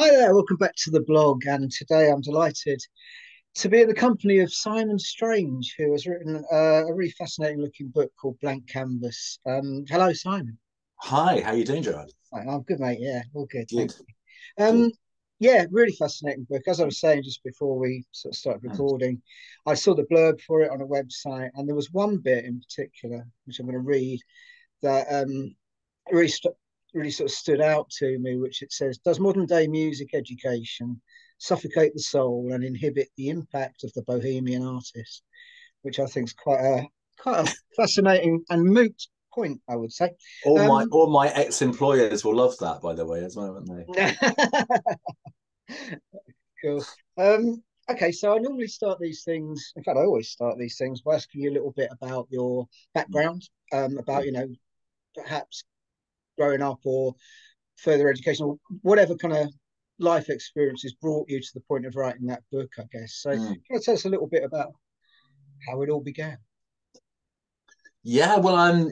Hi there, welcome back to the blog. And today I'm delighted to be in the company of Simon Strange, who has written uh, a really fascinating looking book called Blank Canvas. Um, hello, Simon. Hi, how are you doing, Gerard? I'm good, mate. Yeah, all good. Good. Um, good. yeah, really fascinating book. As I was saying just before we sort of started recording. I saw the blurb for it on a website, and there was one bit in particular which I'm going to read that um, really st- really sort of stood out to me, which it says, Does modern day music education suffocate the soul and inhibit the impact of the bohemian artist? Which I think is quite a quite a fascinating and moot point, I would say. All um, my all my ex-employers will love that, by the way, as well, won't they? cool. Um, okay, so I normally start these things. In fact, I always start these things by asking you a little bit about your background, um, about you know perhaps growing up or further education or whatever kind of life experiences brought you to the point of writing that book, I guess. So mm. can you tell us a little bit about how it all began? Yeah, well, I'm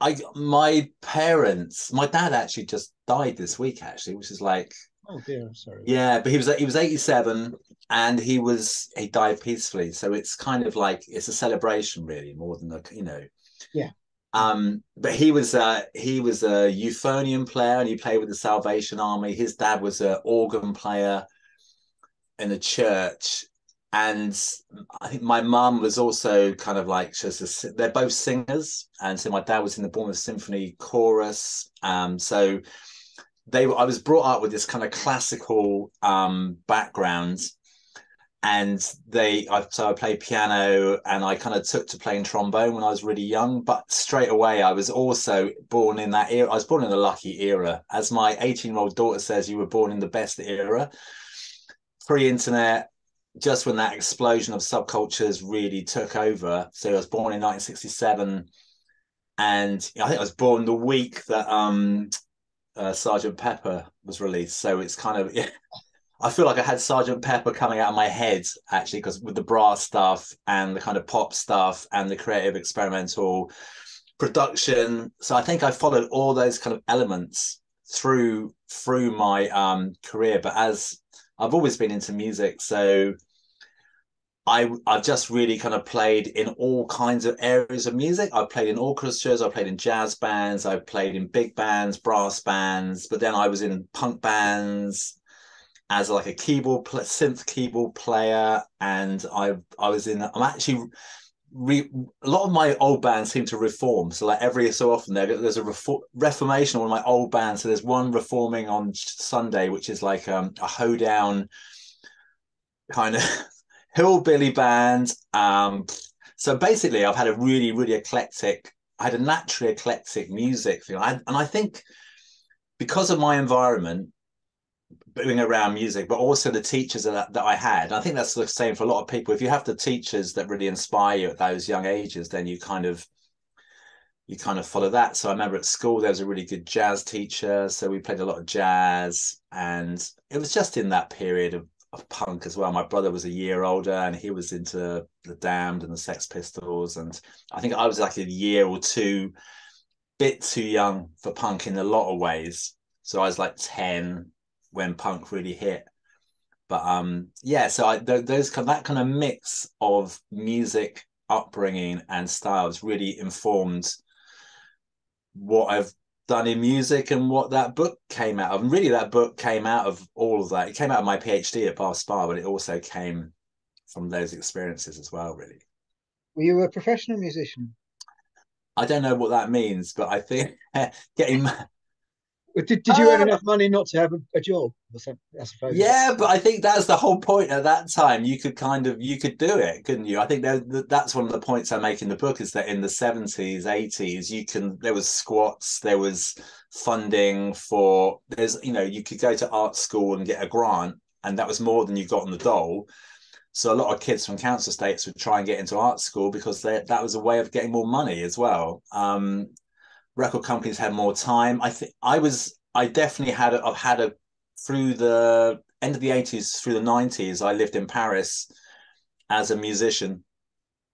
I my parents, my dad actually just died this week, actually, which is like oh dear, sorry. Yeah, but he was he was 87 and he was he died peacefully. So it's kind of like it's a celebration really more than a you know. Yeah. Um, but he was he was a euphonium player and he played with the Salvation Army. His dad was an organ player in a church, and I think my mum was also kind of like just a, they're both singers, and so my dad was in the Bournemouth Symphony chorus. Um, so they I was brought up with this kind of classical um, background and they I so I played piano and I kind of took to playing trombone when I was really young but straight away I was also born in that era I was born in a lucky era. As my 18 year old daughter says you were born in the best era. Pre-internet just when that explosion of subcultures really took over. So I was born in 1967 and I think I was born the week that um uh, Sergeant Pepper was released. So it's kind of yeah I feel like I had Sergeant Pepper coming out of my head actually, because with the brass stuff and the kind of pop stuff and the creative experimental production. So I think I followed all those kind of elements through through my um, career. But as I've always been into music, so I I've just really kind of played in all kinds of areas of music. I played in orchestras, I played in jazz bands, I played in big bands, brass bands, but then I was in punk bands as like a keyboard synth keyboard player, and I I was in. I'm actually. Re, a lot of my old bands seem to reform. So like every so often there, there's a refor- reformation on my old band. So there's one reforming on Sunday, which is like um, a hoedown kind of hillbilly band. Um, so basically, I've had a really, really eclectic. I had a naturally eclectic music thing, I, and I think because of my environment, being around music, but also the teachers that, that I had. I think that's the same for a lot of people. If you have the teachers that really inspire you at those young ages, then you kind of you kind of follow that. So I remember at school there was a really good jazz teacher, so we played a lot of jazz, and it was just in that period of, of punk as well. My brother was a year older, and he was into the Damned and the Sex Pistols, and I think I was like a year or two, bit too young for punk in a lot of ways. So I was like ten, when punk really hit. But um, yeah, so I, th- those that kind of mix of music upbringing and styles really informed what I've done in music and what that book came out of. And really, that book came out of all of that. It came out of my PhD at Bath Spa, but it also came from those experiences as well, really. Were you a professional musician? I don't know what that means, but I think getting did, did you uh, earn enough money not to have a, a job? I suppose. Yeah, but I think that's the whole point. At that time, you could kind of you could do it, couldn't you? I think that, that's one of the points I make in the book is that in the seventies, eighties, you can there was squats, there was funding for there's you know you could go to art school and get a grant, and that was more than you got on the dole. So a lot of kids from council estates would try and get into art school because they, that was a way of getting more money as well. Um, record companies had more time. I think I was I definitely had a, I've had a through the end of the 80s through the 90s I lived in Paris as a musician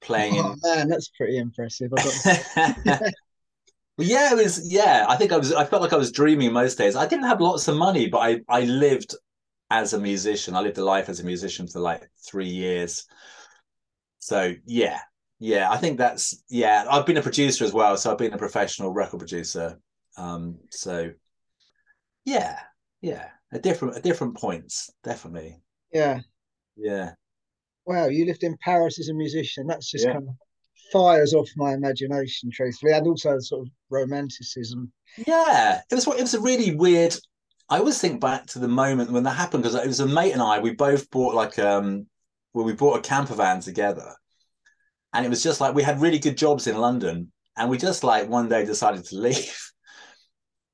playing oh, in... man that's pretty impressive yeah, it was. Yeah, I think I was. I felt like I was dreaming most days. I didn't have lots of money, but I I lived as a musician. I lived a life as a musician for like three years. So yeah, yeah, I think that's yeah. I've been a producer as well, so I've been a professional record producer. Um, so yeah, yeah, a different, at different points, definitely. Yeah, yeah. Wow, you lived in Paris as a musician. That's just yeah. kind of fires off my imagination, truthfully, and also sort of romanticism. Yeah, it was. It was a really weird. I always think back to the moment when that happened because it was a mate and I. We both bought like um, well, we bought a camper van together, and it was just like we had really good jobs in London, and we just like one day decided to leave.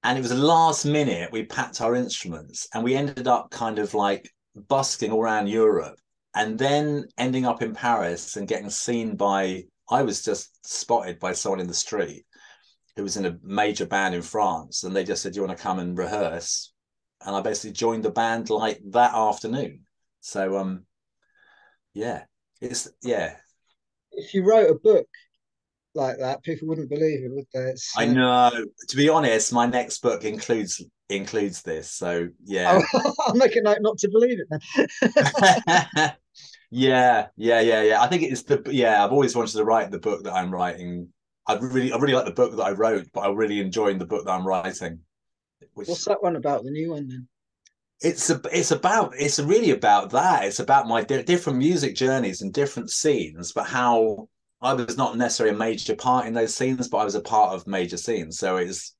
And it was the last minute we packed our instruments, and we ended up kind of like busking around Europe, and then ending up in Paris and getting seen by. I was just spotted by someone in the street who was in a major band in France, and they just said, "Do you want to come and rehearse?" And I basically joined the band like that afternoon. So um, yeah, it's yeah. If you wrote a book like that, people wouldn't believe it, would they? I uh, know. To be honest, my next book includes includes this. So yeah, oh, I'll make a note not to believe it then. yeah, yeah, yeah, yeah. I think it's the yeah. I've always wanted to write the book that I'm writing I really, I really like the book that I wrote, but I'm really enjoying the book that I'm writing. Which, What's that one about? The new one then? It's a, it's about, it's really about that. It's about my di- different music journeys and different scenes, but how I was not necessarily a major part in those scenes, but I was a part of major scenes. So it's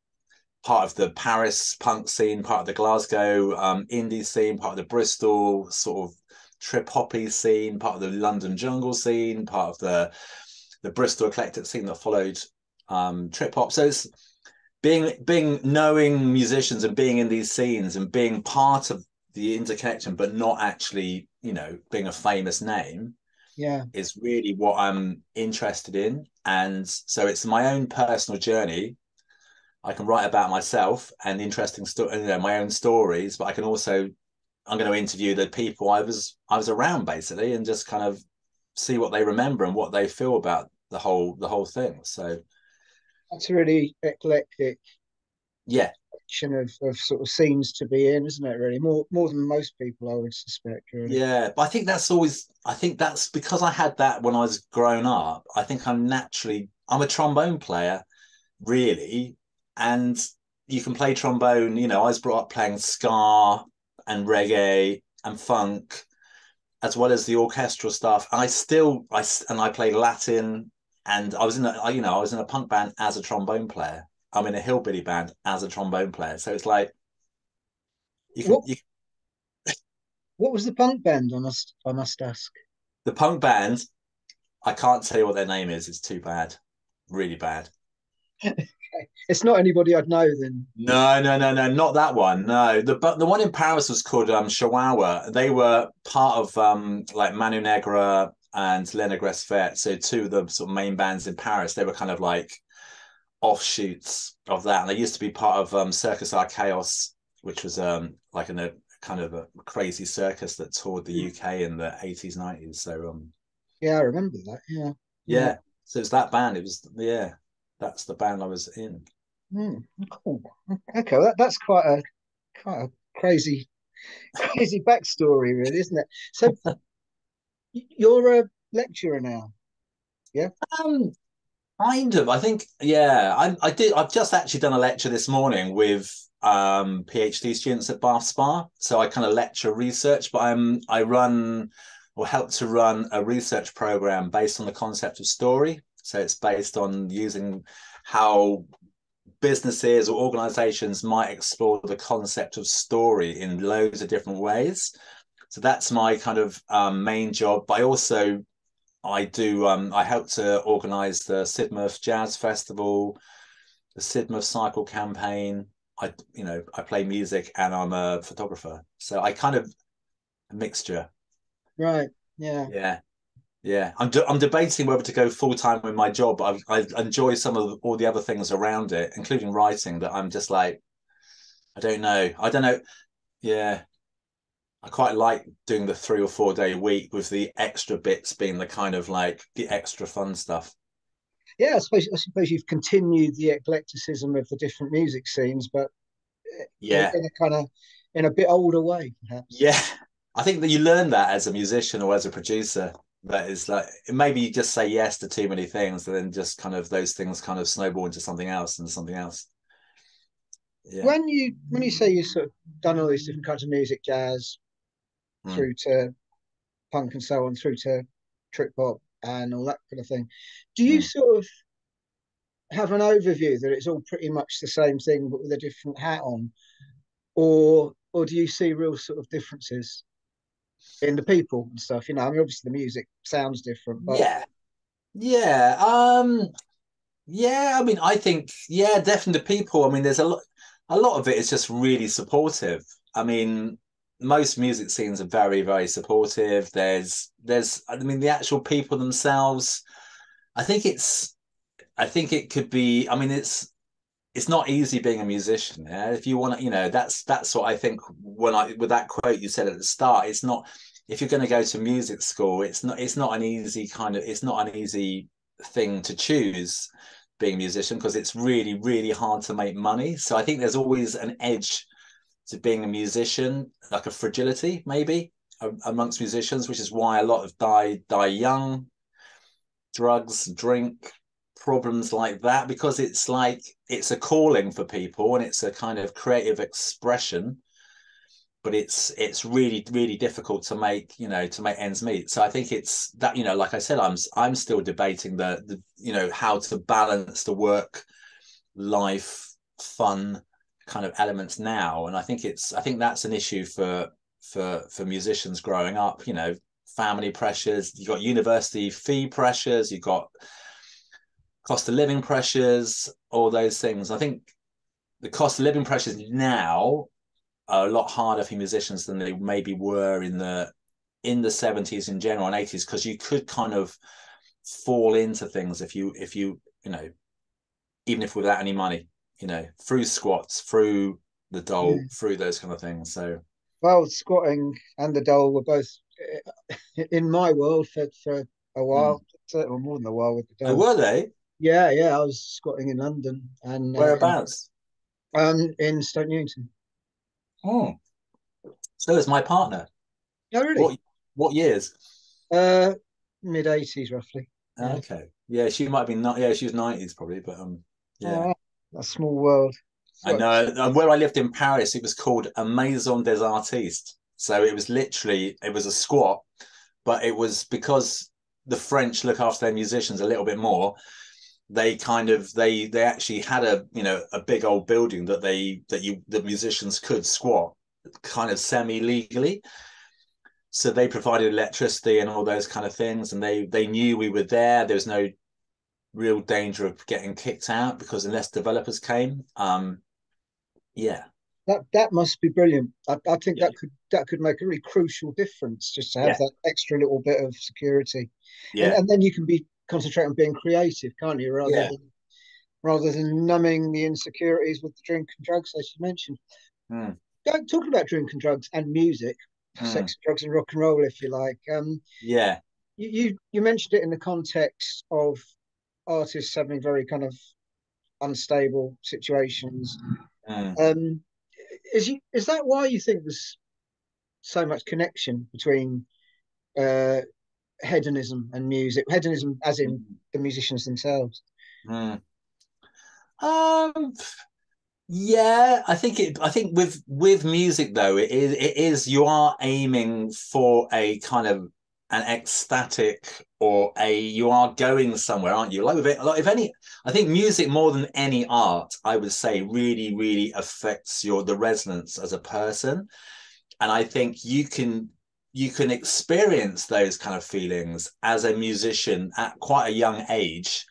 part of the Paris punk scene, part of the Glasgow um, indie scene, part of the Bristol sort of trip hoppy scene, part of the London jungle scene, part of the the Bristol eclectic scene that followed um, trip hop. So it's being being knowing musicians and being in these scenes and being part of the interconnection, but not actually, you know, being a famous name. Yeah, is really what I'm interested in, and so it's my own personal journey. I can write about myself and interesting story, you know, my own stories, but I can also I'm going to interview the people I was I was around basically, and just kind of see what they remember and what they feel about the whole the whole thing. So that's a really eclectic yeah of, of sort of scenes to be in, isn't it? Really, more more than most people, I would suspect. Really. Yeah, but I think that's always. I think that's because I had that when I was growing up. I think I'm naturally. I'm a trombone player, really, and you can play trombone. You know, I was brought up playing ska and reggae and funk as well as the orchestral stuff. I still I and I play Latin, and I was in a you know I was in a punk band as a trombone player. I'm in a hillbilly band as a trombone player. So it's like you can. What, you, what was the punk band? I must I must ask. The punk band, I can't tell you what their name is. It's too bad, really bad. it's not anybody I'd know then. No, no, no, no, not that one. No, the but the one in Paris was called um Chihuahua. They were part of um like Mano Negra and Les Negresses Vertes. So two of the sort of main bands in Paris. They were kind of like offshoots of that, and they used to be part of um Circus Archaos, which was um like in a kind of a crazy circus that toured the hmm. UK in the eighties, nineties. So um yeah, I remember that. Yeah. Yeah. So it's that band. It was yeah that's the band I was in. Mm, cool. Okay, that, that's quite a quite a crazy crazy backstory, really, isn't it? So you're a lecturer now, yeah? Um, kind of. I think, yeah. I, I did. I've just actually done a lecture this morning with um PhD students at Bath Spa. So I kind of lecture research, but I'm I run or help to run a research program based on the concept of story. So it's based on using how businesses or organizations might explore the concept of story in loads of different ways. So that's my kind of um, main job. But I also I do um, I help to organize the Sidmouth Jazz Festival, the Sidmouth Cycle Campaign. I you know I play music and I'm a photographer, so I kind of a mixture. Right. Yeah. Yeah. Yeah, I'm de- I'm debating whether to go full time with my job. I I enjoy some of the, all the other things around it, including writing. That I'm just like, I don't know. I don't know. Yeah, I quite like doing the three or four day week with the extra bits being the kind of like the extra fun stuff. yeah, I suppose I suppose you've continued the eclecticism of the different music scenes, but eh, yeah, in a kind of in a bit older way, perhaps. Yeah, I think that you learn that as a musician or as a producer. That is like maybe you just say yes to too many things, and then just kind of those things kind of snowball into something else and something else. Yeah. When you when you hmm. say you sort of done all these different kinds of music, jazz, mm. through to punk and so on, through to trip hop and all that kind of thing, do you mm. sort of have an overview that it's all pretty much the same thing but with a different hat on, or or do you see real sort of differences? in the people and stuff. You know, I mean, obviously the music sounds different, but yeah, yeah, um, yeah. I mean, I think yeah, definitely the people. I mean, there's a lot. A lot of it is just really supportive. I mean, most music scenes are very, very supportive. There's, there's. I mean, the actual people themselves. I think it's. I think it could be. I mean, it's it's not easy being a musician. Yeah? If you want to, you know, that's that's what I think when I with that quote you said at the start. It's not if you're going to go to music school, it's not it's not an easy kind of it's not an easy thing to choose being a musician because it's really really hard to make money. So I think there's always an edge to being a musician, like a fragility maybe amongst musicians, which is why a lot of die die young, drugs, drink, problems like that because it's like it's a calling for people and it's a kind of creative expression but it's it's really really difficult to make you know to make ends meet. So i think it's that you know like i said i'm i'm still debating the the you know how to balance the work life fun kind of elements now. And i think it's i think that's an issue for for for musicians growing up you know family pressures. You've got university fee pressures you've got cost of living pressures, all those things. I think the cost of living pressures now are a lot harder for musicians than they maybe were in the in the 70s in general and 80s because you could kind of fall into things if you if you you know even if without any money you know through squats through the dole mm. through those kind of things so well squatting and the dole were both eh, in my world for, for a while mm. or more than a while with the dole. Oh, were they yeah, yeah, I was squatting in London and uh, whereabouts? Um, in Stoke Newington. Oh, so is my partner. Oh, really? What, what years? Uh, mid eighties, roughly. Yeah. Okay, yeah, she might be not. Yeah, she was nineties probably, but um, yeah, oh, a small world. I know. and Where I lived in Paris, it was called a Maison des Artistes. So it was literally it was a squat, but it was because the French look after their musicians a little bit more they kind of they they actually had a you know a big old building that they that you the musicians could squat kind of semi legally so they provided electricity and all those kind of things and they they knew we were there there was no real danger of getting kicked out because unless developers came um yeah that that must be brilliant i, I think yeah. that could that could make a really crucial difference just to have yeah. that extra little bit of security yeah and, and then you can be concentrate on being creative, can't you? Rather yeah. than rather than numbing the insecurities with the drink and drugs, as you mentioned. Mm. Talking about drink and drugs and music, mm. sex, drugs, and rock and roll, if you like. Um, yeah. You, you you mentioned it in the context of artists having very kind of unstable situations. Mm. Um, is you, is that why you think there's so much connection between uh, hedonism and music hedonism as in mm. the musicians themselves mm. um yeah i think it i think with with music though it is it is you are aiming for a kind of an ecstatic or a you are going somewhere aren't you? Like with it like if any i think music more than any art i would say really really affects your the resonance as a person. And i think you can you can experience those kind of feelings as a musician at quite a young age.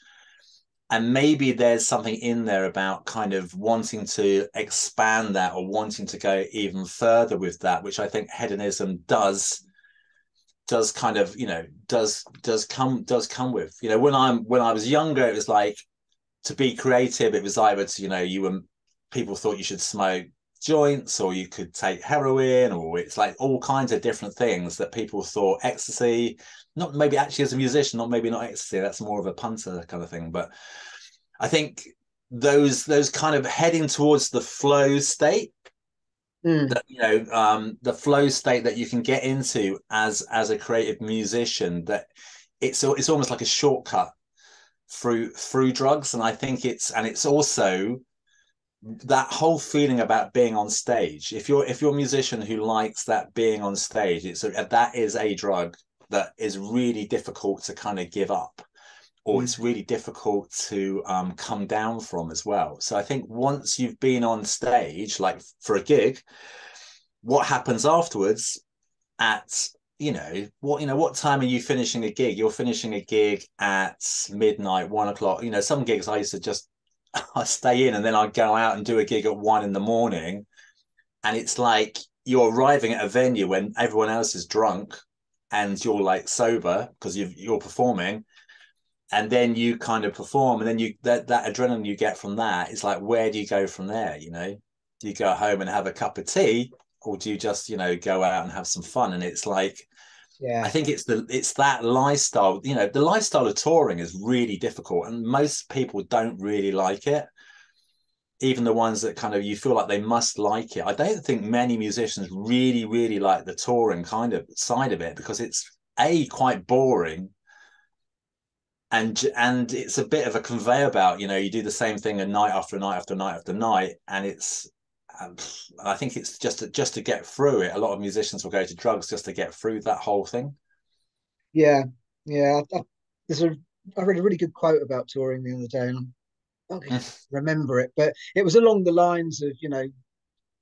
And maybe there's something in there about kind of wanting to expand that or wanting to go even further with that which i think hedonism does does kind of you know does does come does come with you know when i'm when i was younger it was like to be creative it was either to you know you were people thought you should smoke joints or you could take heroin or it's like all kinds of different things that people thought ecstasy not maybe actually as a musician not maybe not ecstasy that's more of a punter kind of thing. But i think those those kind of heading towards the flow state mm. that you know um the flow state that you can get into as as a creative musician that it's it's almost like a shortcut through through drugs. And i think it's and it's also that whole feeling about being on stage. If you're if you're a musician who likes that being on stage it's a, that is a drug that is really difficult to kind of give up or it's really difficult to um, come down from as well. So i think once you've been on stage like for a gig what happens afterwards at you know what you know what time are you finishing a gig? You're finishing a gig at midnight one o'clock. You know some gigs i used to just i stay in and then i'd go out and do a gig at one in the morning. And it's like you're arriving at a venue when everyone else is drunk and you're like sober because you're performing and then you kind of perform and then you that that adrenaline you get from that is like where do you go from there you know? Do you go home and have a cup of tea or do you just you know go out and have some fun? And it's like yeah. I think it's the it's that lifestyle you know the lifestyle of touring is really difficult and most people don't really like it. Even the ones that kind of you feel like they must like it. I don't think many musicians really really like the touring kind of side of it because it's a quite boring and and it's a bit of a conveyor belt you know you do the same thing a night after night after night after night and it's um, I think it's just to, just to get through it. A lot of musicians will go to drugs just to get through that whole thing. Yeah, yeah. I, I, there's a I read a really good quote about touring the other day, and I don't remember it, but it was along the lines of you know,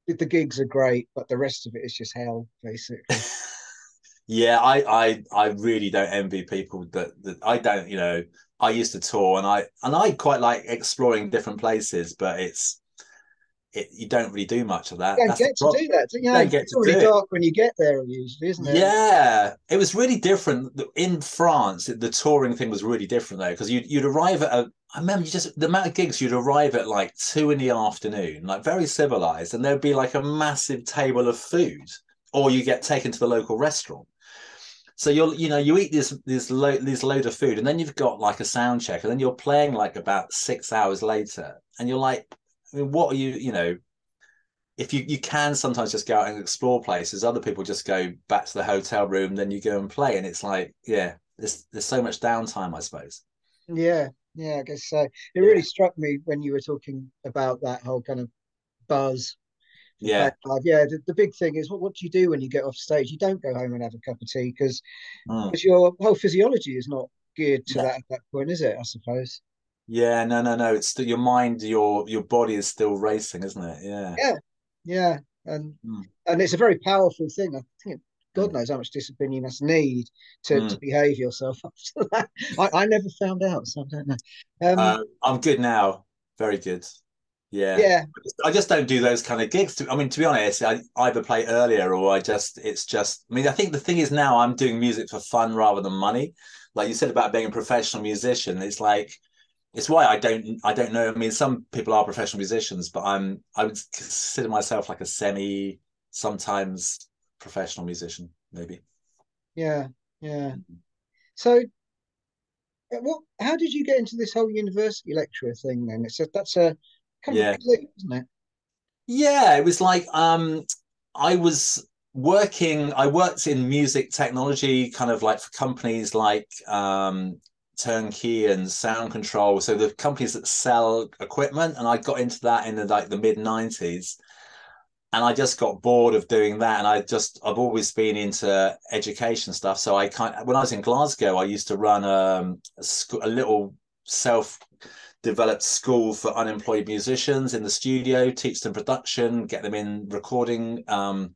the gigs are great, but the rest of it is just hell, basically. yeah, I I I really don't envy people that that I don't. You know, I used to tour, and I and I quite like exploring different mm. places, but it's it, you don't really do much of that. You don't get to do that. Do you? you don't get it's to really dark it. when you get there, usually, isn't it? Yeah, it was really different in France. The touring thing was really different though, because you'd you'd arrive at a. I remember you just the amount of gigs you'd arrive at like two in the afternoon, like very civilized, and there'd be like a massive table of food, or you get taken to the local restaurant. So you'll, you know, you eat this this load this load of food, and then you've got like a sound check, and then you're playing like about six hours later, and you're like, I mean, what are you, you know, if you you can sometimes just go out and explore places, other people just go back to the hotel room, then you go and play, and it's like, yeah, there's there's so much downtime, I suppose. Yeah, yeah, I guess so. It yeah. really struck me when you were talking about that whole kind of buzz. Yeah, yeah. The, the big thing is what what do you do when you get off stage? You don't go home and have a cup of tea because because mm. your whole physiology is not geared to yeah. that at that point, is it? I suppose. Yeah, no, no, no. It's still your mind, your your body is still racing, isn't it? Yeah. Yeah, yeah, and mm. and it's a very powerful thing. I think God knows how much discipline you must need to, mm. to behave yourself after that. I, I never found out, so I don't know. Um, uh, I'm good now. Very good. Yeah. Yeah. I just, don't do those kind of gigs. I mean, to be honest, I either play earlier or I just, it's just, I mean, I think the thing is now I'm doing music for fun rather than money. Like you said about being a professional musician, it's like, it's why I don't I don't know. I mean, some people are professional musicians, but I'm I would consider myself like a semi, sometimes professional musician, maybe. Yeah, yeah. So, uh, what? How did you get into this whole university lecturer thing? Then it's a, that's a kind yeah. isn't it? Yeah, it was like um, I was working. I worked in music technology, kind of like for companies like um, turnkey and sound control. So the companies that sell equipment, and I got into that in the like the mid '90s, and I just got bored of doing that. And I just I've always been into education stuff. So I kind of, when I was in Glasgow, I used to run um, a, sc- a little self developed school for unemployed musicians in the studio, teach them production, get them in recording um,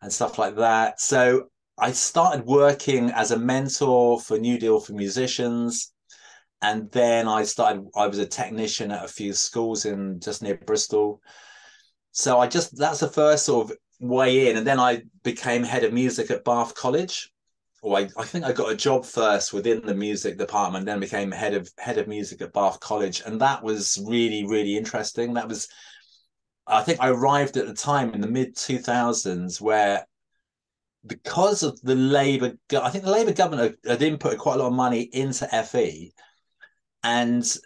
and stuff like that. So I started working as a mentor for New Deal for musicians. And then I started, I was a technician at a few schools in just near Bristol. So I just, that's the first sort of way in. And then I became head of music at Bath College. Or I, I think I got a job first within the music department, then became head of head of music at Bath College. And that was really, really interesting. That was I think I arrived at the time in the mid 2000s where because of the Labour, I think the Labour government had input quite a lot of money into FE, and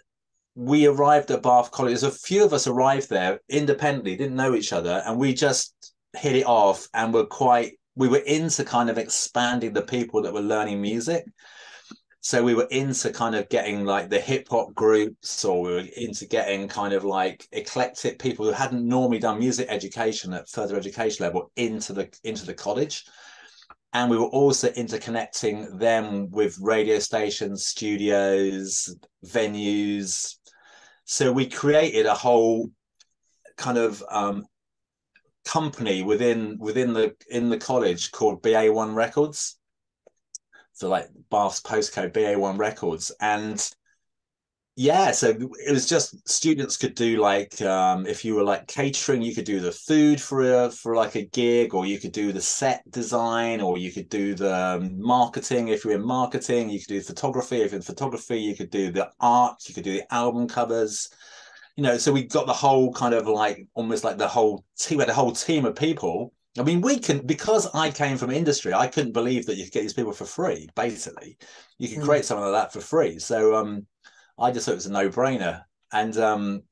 we arrived at Bath College. There's a few of us arrived there independently, didn't know each other, and we just hit it off and were quite. We were into kind of expanding the people that were learning music. So we were into kind of getting like the hip hop groups, or we were into getting kind of like eclectic people who hadn't normally done music education at further education level into the into the college and we were also interconnecting them with radio stations, studios, venues. So we created a whole kind of um, company within within the in the college called BA1 Records. So like Bath's postcode BA1 Records, and yeah so it was just students could do like um, if you were like catering you could do the food for a for like a gig or you could do the set design or you could do the um, marketing. If you're in marketing you could do photography. If you're in photography you could do the art you could do the album covers you know so we got the whole kind of like almost like the whole team had a whole team of people I mean, we can because I came from industry. I couldn't believe that you could get these people for free. Basically, you could hmm. create mm. something like that for free. So, um, I just thought it was a no brainer. And um,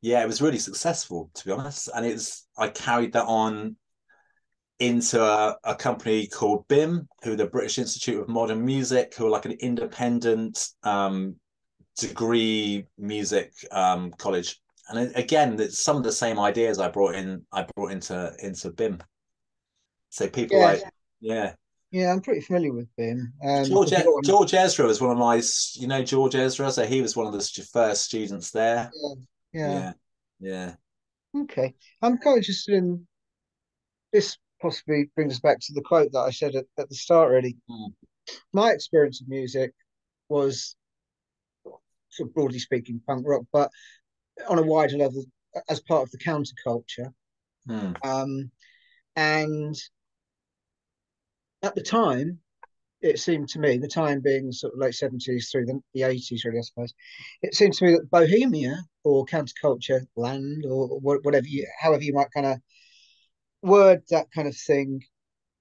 yeah, it was really successful, to be honest. And it's I carried that on into a, a, company called BIMM, who are the British Institute of Modern Music, who are like an independent um, degree music um, college. And again, some of the same ideas I brought in. I brought into into BIMM. So people yeah. like yeah, yeah, I'm pretty familiar with BIMM. Um, George, George Ezra was one of my, you know, George Ezra. So he was one of the first students there. Yeah, yeah, yeah. yeah. Okay, I'm kind of interested in this. Possibly brings us back to the quote that I said at, at the start. Really, mm. my experience of music was, sort of broadly speaking, punk rock, but on a wider level as part of the counterculture. Mm. Um, and at the time, it seemed to me, the time being sort of late 70s through the, the 80s, really, I suppose, it seemed to me that Bohemia or counterculture land or whatever you, however you might kind of word that kind of thing,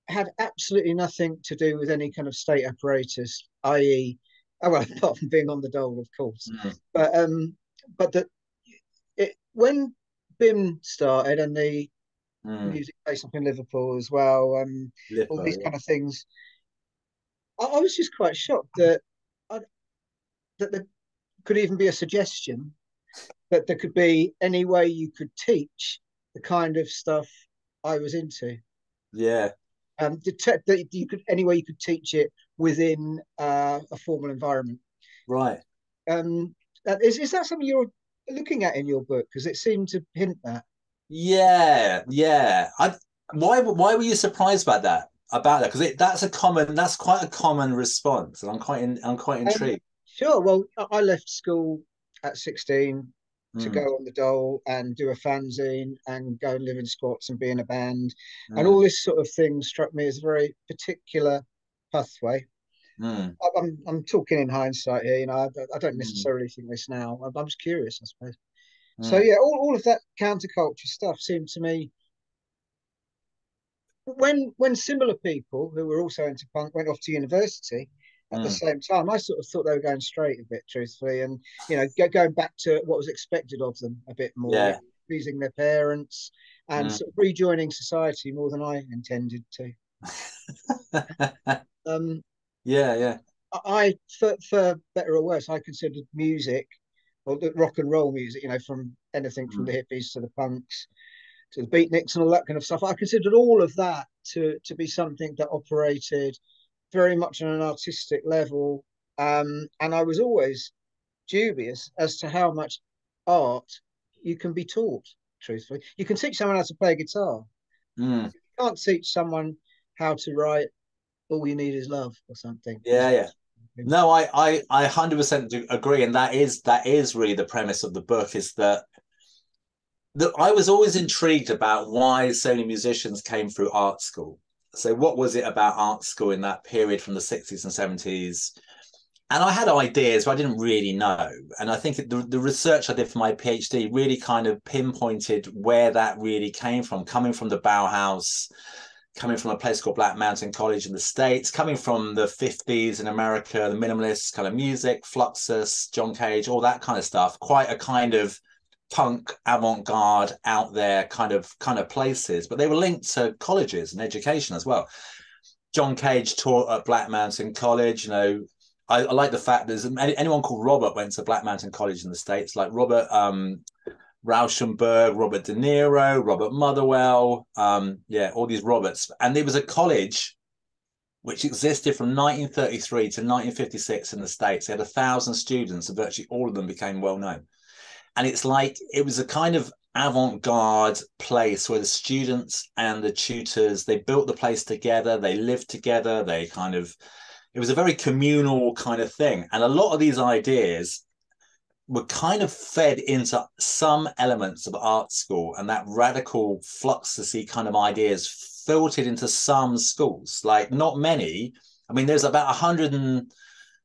had absolutely nothing to do with any kind of state apparatus, i.e., oh, well, apart from being on the dole, of course. Mm. But um, but that it when BIMM started and the mm. music based up in Liverpool as well, and um, all these yeah. kind of things. I, I, was just quite shocked that I, that there could even be a suggestion that there could be any way you could teach the kind of stuff I was into. Yeah. Um, detect that you could any way you could teach it within uh, a formal environment. Right. Um, is is that something you're looking at in your book? Because it seemed to hint that. Yeah, yeah. I why why were you surprised by that? About that because that's a common that's quite a common response, and I'm quite in, I'm quite um, intrigued. Um, sure. Well, I left school at 16 mm. to hmm. go on the dole and do a fanzine and go and live in squats and be in a band, mm. and hmm. all this sort of thing struck me as a very particular pathway. Mm. I'm I'm talking in hindsight here. You know, I, I don't hmm. necessarily think this now. I'm, I'm just curious, I suppose. So yeah, all, all of that counterculture stuff seemed to me when when similar people who were also into punk went off to university at mm. the same time, I sort of thought they were going straight a bit, truthfully, and you know, go, going back to what was expected of them a bit more, yeah. pleasing their parents and mm. sort of rejoining society more than I intended to. um, yeah, yeah. I, for, for better or worse, I considered music or the rock and roll music, you know, from anything from mm. the hippies to the punks to the beatniks and all that kind of stuff. I considered all of that to to be something that operated very much on an artistic level, um, and I was always dubious as to how much art you can be taught. Truthfully, you can teach someone how to play guitar. Mm. You can't teach someone how to write. All you need is love, or something. Yeah, yeah. No, I I I hundred percent agree, and that is that is really the premise of the book is that that I was always intrigued about why so many musicians came through art school. So what was it about art school in that period from the sixties and seventies and I had ideas, but I didn't really know. And I think the, the research I did for my PhD really kind of pinpointed where that really came from, coming from the Bauhaus, coming from a place called Black Mountain College in the States, coming from the 50s in America, the minimalist kind of music, Fluxus, John Cage, all that kind of stuff. Quite a kind of punk avant-garde out there kind of kind of places, but they were linked to colleges and education as well. John Cage taught at Black Mountain College, you know, I, I, like the fact there's anyone called Robert went to Black Mountain College in the States, like Robert um, Rauschenberg, Robert De Niro, Robert Motherwell, um, yeah, all these Roberts. And there was a college which existed from 1933 to 1956 in the States. They had a thousand students, and virtually all of them became well known. And it's like it was a kind of avant-garde place where the students and the tutors they built the place together, they lived together, they kind of it was a very communal kind of thing. And a lot of these ideas were kind of fed into some elements of art school and that radical fluxusy kind of ideas filtered into some schools like not many i mean there's about 100 and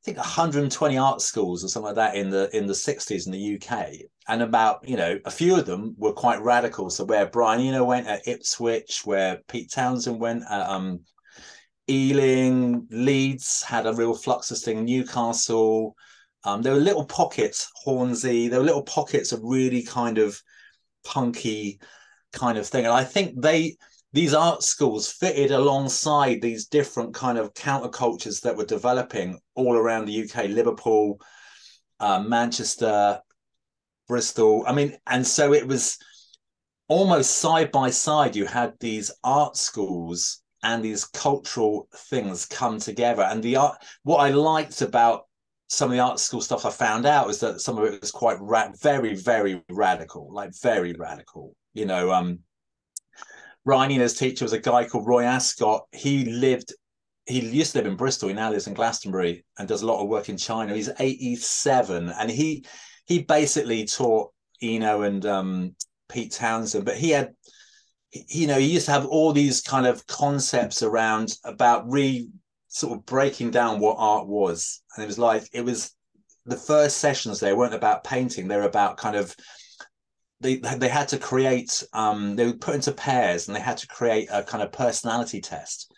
think 120 art schools or something like that in the in the 60s in the uk and about you know a few of them were quite radical so where brian eno went at ipswich where pete townshend went at um Ealing, Leeds had a real fluxus thing, Newcastle. Um, there were little pockets, Hornsey, there were little pockets of really kind of punky kind of thing. And I think they these art schools fitted alongside these different kind of countercultures that were developing all around the UK, Liverpool, uh, Manchester, Bristol. I mean, and so it was almost side by side. You had these art schools and these cultural things come together. And the art, what I liked about some of the art school stuff I found out is that some of it was quite ra- very, very radical, like very radical. You know, um, Brian Eno's teacher was a guy called Roy Ascott. He lived, he used to live in Bristol. He now lives in Glastonbury and does a lot of work in China. He's 87 and he he basically taught Eno and um, Pete Townshend, but he had he, you know, he used to have all these kind of concepts around about re sort of breaking down what art was. And it was like, it was the first sessions they weren't about painting, they were about kind of they they had to create um they were put into pairs and they had to create a kind of personality test.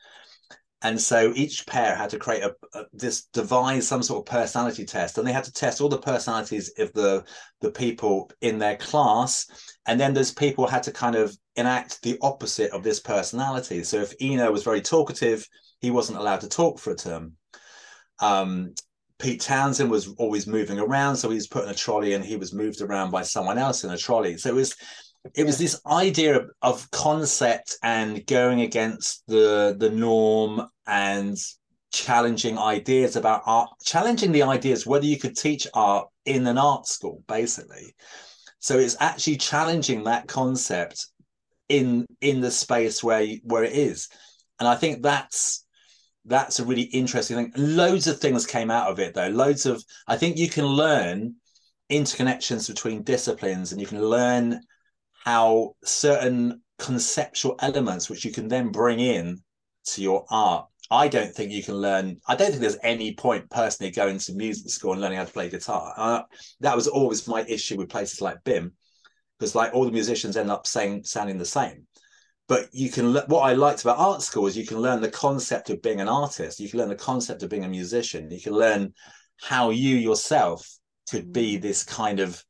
And so each pair had to create a, a, this devise some sort of personality test and they had to test all the personalities of the the people in their class. And then those people had to kind of enact the opposite of this personality. So if eno was very talkative he wasn't allowed to talk for a term. Um, pete Townshend was always moving around so he was put in a trolley and he was moved around by someone else in a trolley. So it was it was this idea of, of concept and going against the the norm and challenging ideas about art challenging the ideas whether you could teach art in an art school basically. So it's actually challenging that concept in in the space where where it is. And i think that's that's a really interesting thing. Loads of things came out of it though. Loads of i think you can learn interconnections between disciplines and you can learn how certain conceptual elements which you can then bring in to your art. I don't think you can learn i don't think there's any point personally going to music school and learning how to play guitar. Uh, that was always my issue with places like BIMM because like all the musicians end up saying sounding the same but you can what i liked about art school is you can learn the concept of being an artist you can learn the concept of being a musician you can learn how you yourself could be mm. this kind of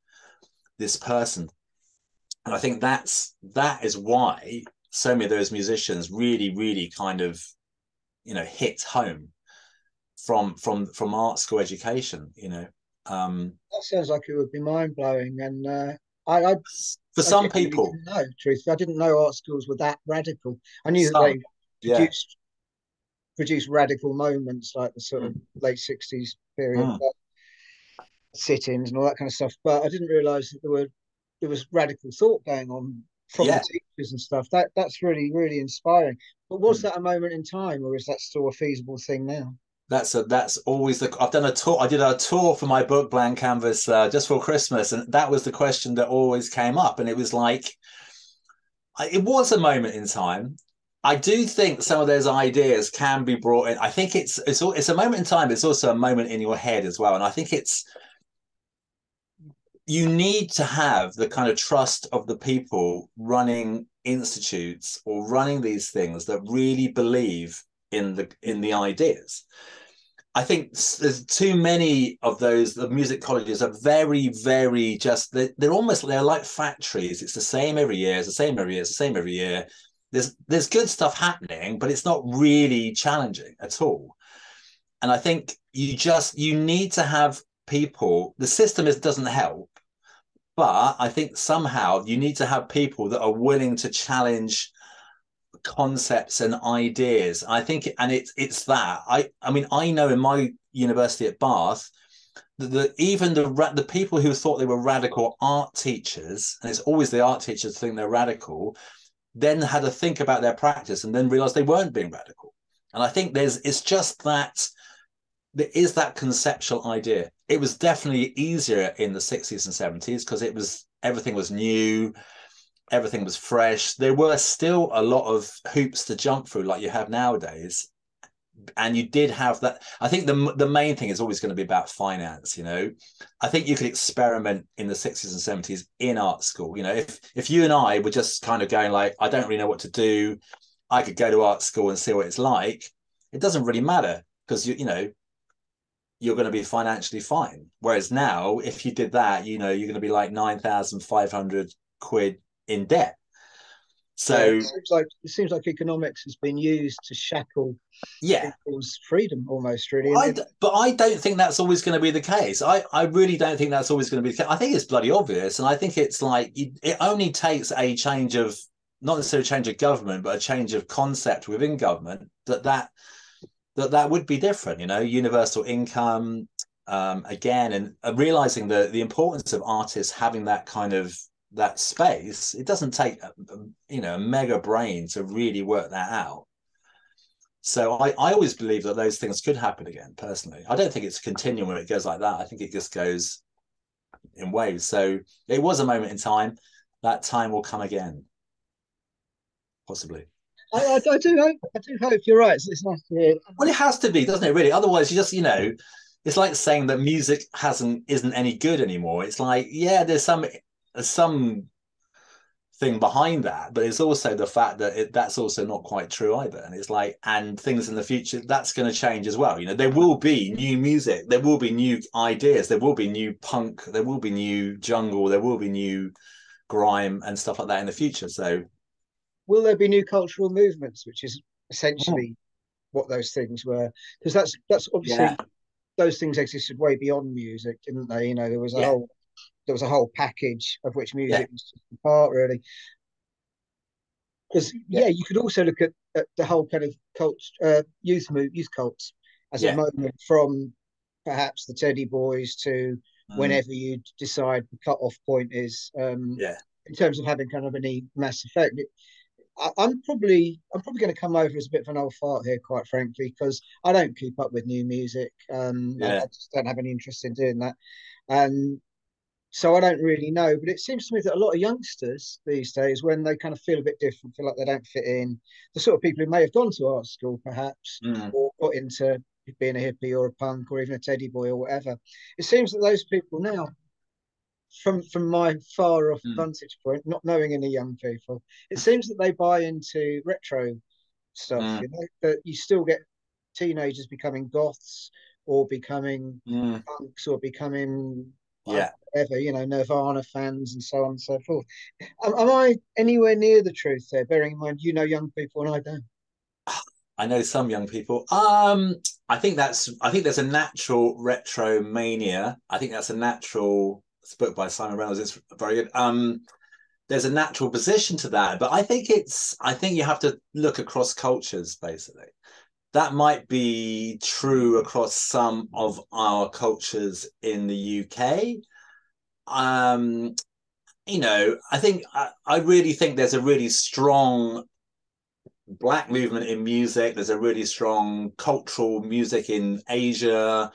this person and I think that's that is why so many of those musicians really, really kind of, you know, hit home from from from art school education. You know, um, that sounds like it would be mind blowing, and uh, I, I for I some people, no, truth, I didn't know art schools were that radical. I knew some, that they produced yeah. produced radical moments like the sort of mm. late sixties period. Mm. Sit-ins and all that kind of stuff, but I didn't realise that there were there was radical thought going on from yeah. the teachers and stuff. That that's really really inspiring. But was mm. that a moment in time, or is that still a feasible thing now? That's a that's always the. I've done a tour. I did a tour for my book Blank Canvas uh, just for Christmas, and that was the question that always came up, and it was like, it was a moment in time. I do think some of those ideas can be brought in. I think it's it's it's a moment in time. It's also a moment in your head as well, and I think it's you need to have the kind of trust of the people running institutes or running these things that really believe in the in the ideas. I think there's too many of those. The music colleges are very, very just. They're, they're almost they're like factories. It's the same every year. It's the same every year. It's the same every year. There's there's good stuff happening, but it's not really challenging at all. And I think you just you need to have people. The system is doesn't help, but I think somehow you need to have people that are willing to challenge concepts and ideas. I think, and it's it's that. I I mean, I know in my university at Bath that the, even the the people who thought they were radical art teachers, and it's always the art teachers think they're radical, then had to think about their practice and then realized they weren't being radical. And I think there's it's just that there is that conceptual idea. It was definitely easier in the 60s and 70s because it was everything was new, everything was fresh. There were still a lot of hoops to jump through, like you have nowadays. And you did have that. I think the the main thing is always going to be about finance. You know, I think you could experiment in the sixties and seventies in art school. You know, if if you and I were just kind of going like, I don't really know what to do, I could go to art school and see what it's like. It doesn't really matter because you you know you're going to be financially fine. Whereas now, if you did that, you know, you're going to be like 9,500 quid in debt. So yeah, it seems like it seems like economics has been used to shackle yeah people's freedom almost really. I, but I don't think that's always going to be the case. I, I really don't think that's always going to be the case. I think it's bloody obvious, and I think it's like it only takes a change of not necessarily a change of government, but a change of concept within government that that that that would be different you know universal income um, again and uh, realizing the the importance of artists having that kind of that space it doesn't take you know a mega brain to really work that out so I, I always believe that those things could happen again personally i don't think it's a continuum where it goes like that i think it just goes in waves so it was a moment in time that time will come again possibly I, I, I, do hope. I do hope you're right. It's, it's nice to hear. Well, it has to be, doesn't it? Really. Otherwise, you just, you know, it's like saying that music hasn't isn't any good anymore. It's like, yeah, there's some there's some thing behind that, but it's also the fact that it, that's also not quite true either. And it's like, and things in the future that's going to change as well. You know, there will be new music, there will be new ideas, there will be new punk, there will be new jungle, there will be new grime and stuff like that in the future. So will there be new cultural movements, which is essentially oh. what those things were? Because that's that's obviously yeah. those things existed way beyond music, didn't they? You know, there was a yeah. whole there was a whole package of which music yeah. was just a part, really. Because yeah. you could also look at, at the whole kind of cult, uh, youth move, youth cults as a moment from perhaps the Teddy Boys to mm. whenever you decide the cut off point is. Um, yeah. In terms of having kind of any mass effect, it, I, am probably I'm probably going to come over as a bit of an old fart here, quite frankly, because I don't keep up with new music. Um, yeah. I, I, just don't have any interest in doing that. Um, so I don't really know, but it seems to me that a lot of youngsters these days, when they kind of feel a bit different, feel like they don't fit in, the sort of people who may have gone to art school perhaps mm. or got into being a hippie or a punk or even a teddy boy or whatever, it seems that those people now from from my far off mm. vantage point, not knowing any young people, it seems that they buy into retro stuff. Mm. You know, that you still get teenagers becoming goths or becoming mm. punks or becoming yeah Ever, you know, Nirvana fans and so on and so forth. Am, am I anywhere near the truth there? Bearing in mind, you know, young people and I don't. I know some young people. Um, I think that's. I think there's a natural retro mania. I think that's a natural it's a book by Simon Reynolds. It's very good. Um, there's a natural position to that, but I think it's. I think you have to look across cultures, basically. That might be true across some of our cultures in the UK. Um, you know, I think I, I really think there's a really strong black movement in music. There's a really strong cultural music in Asia.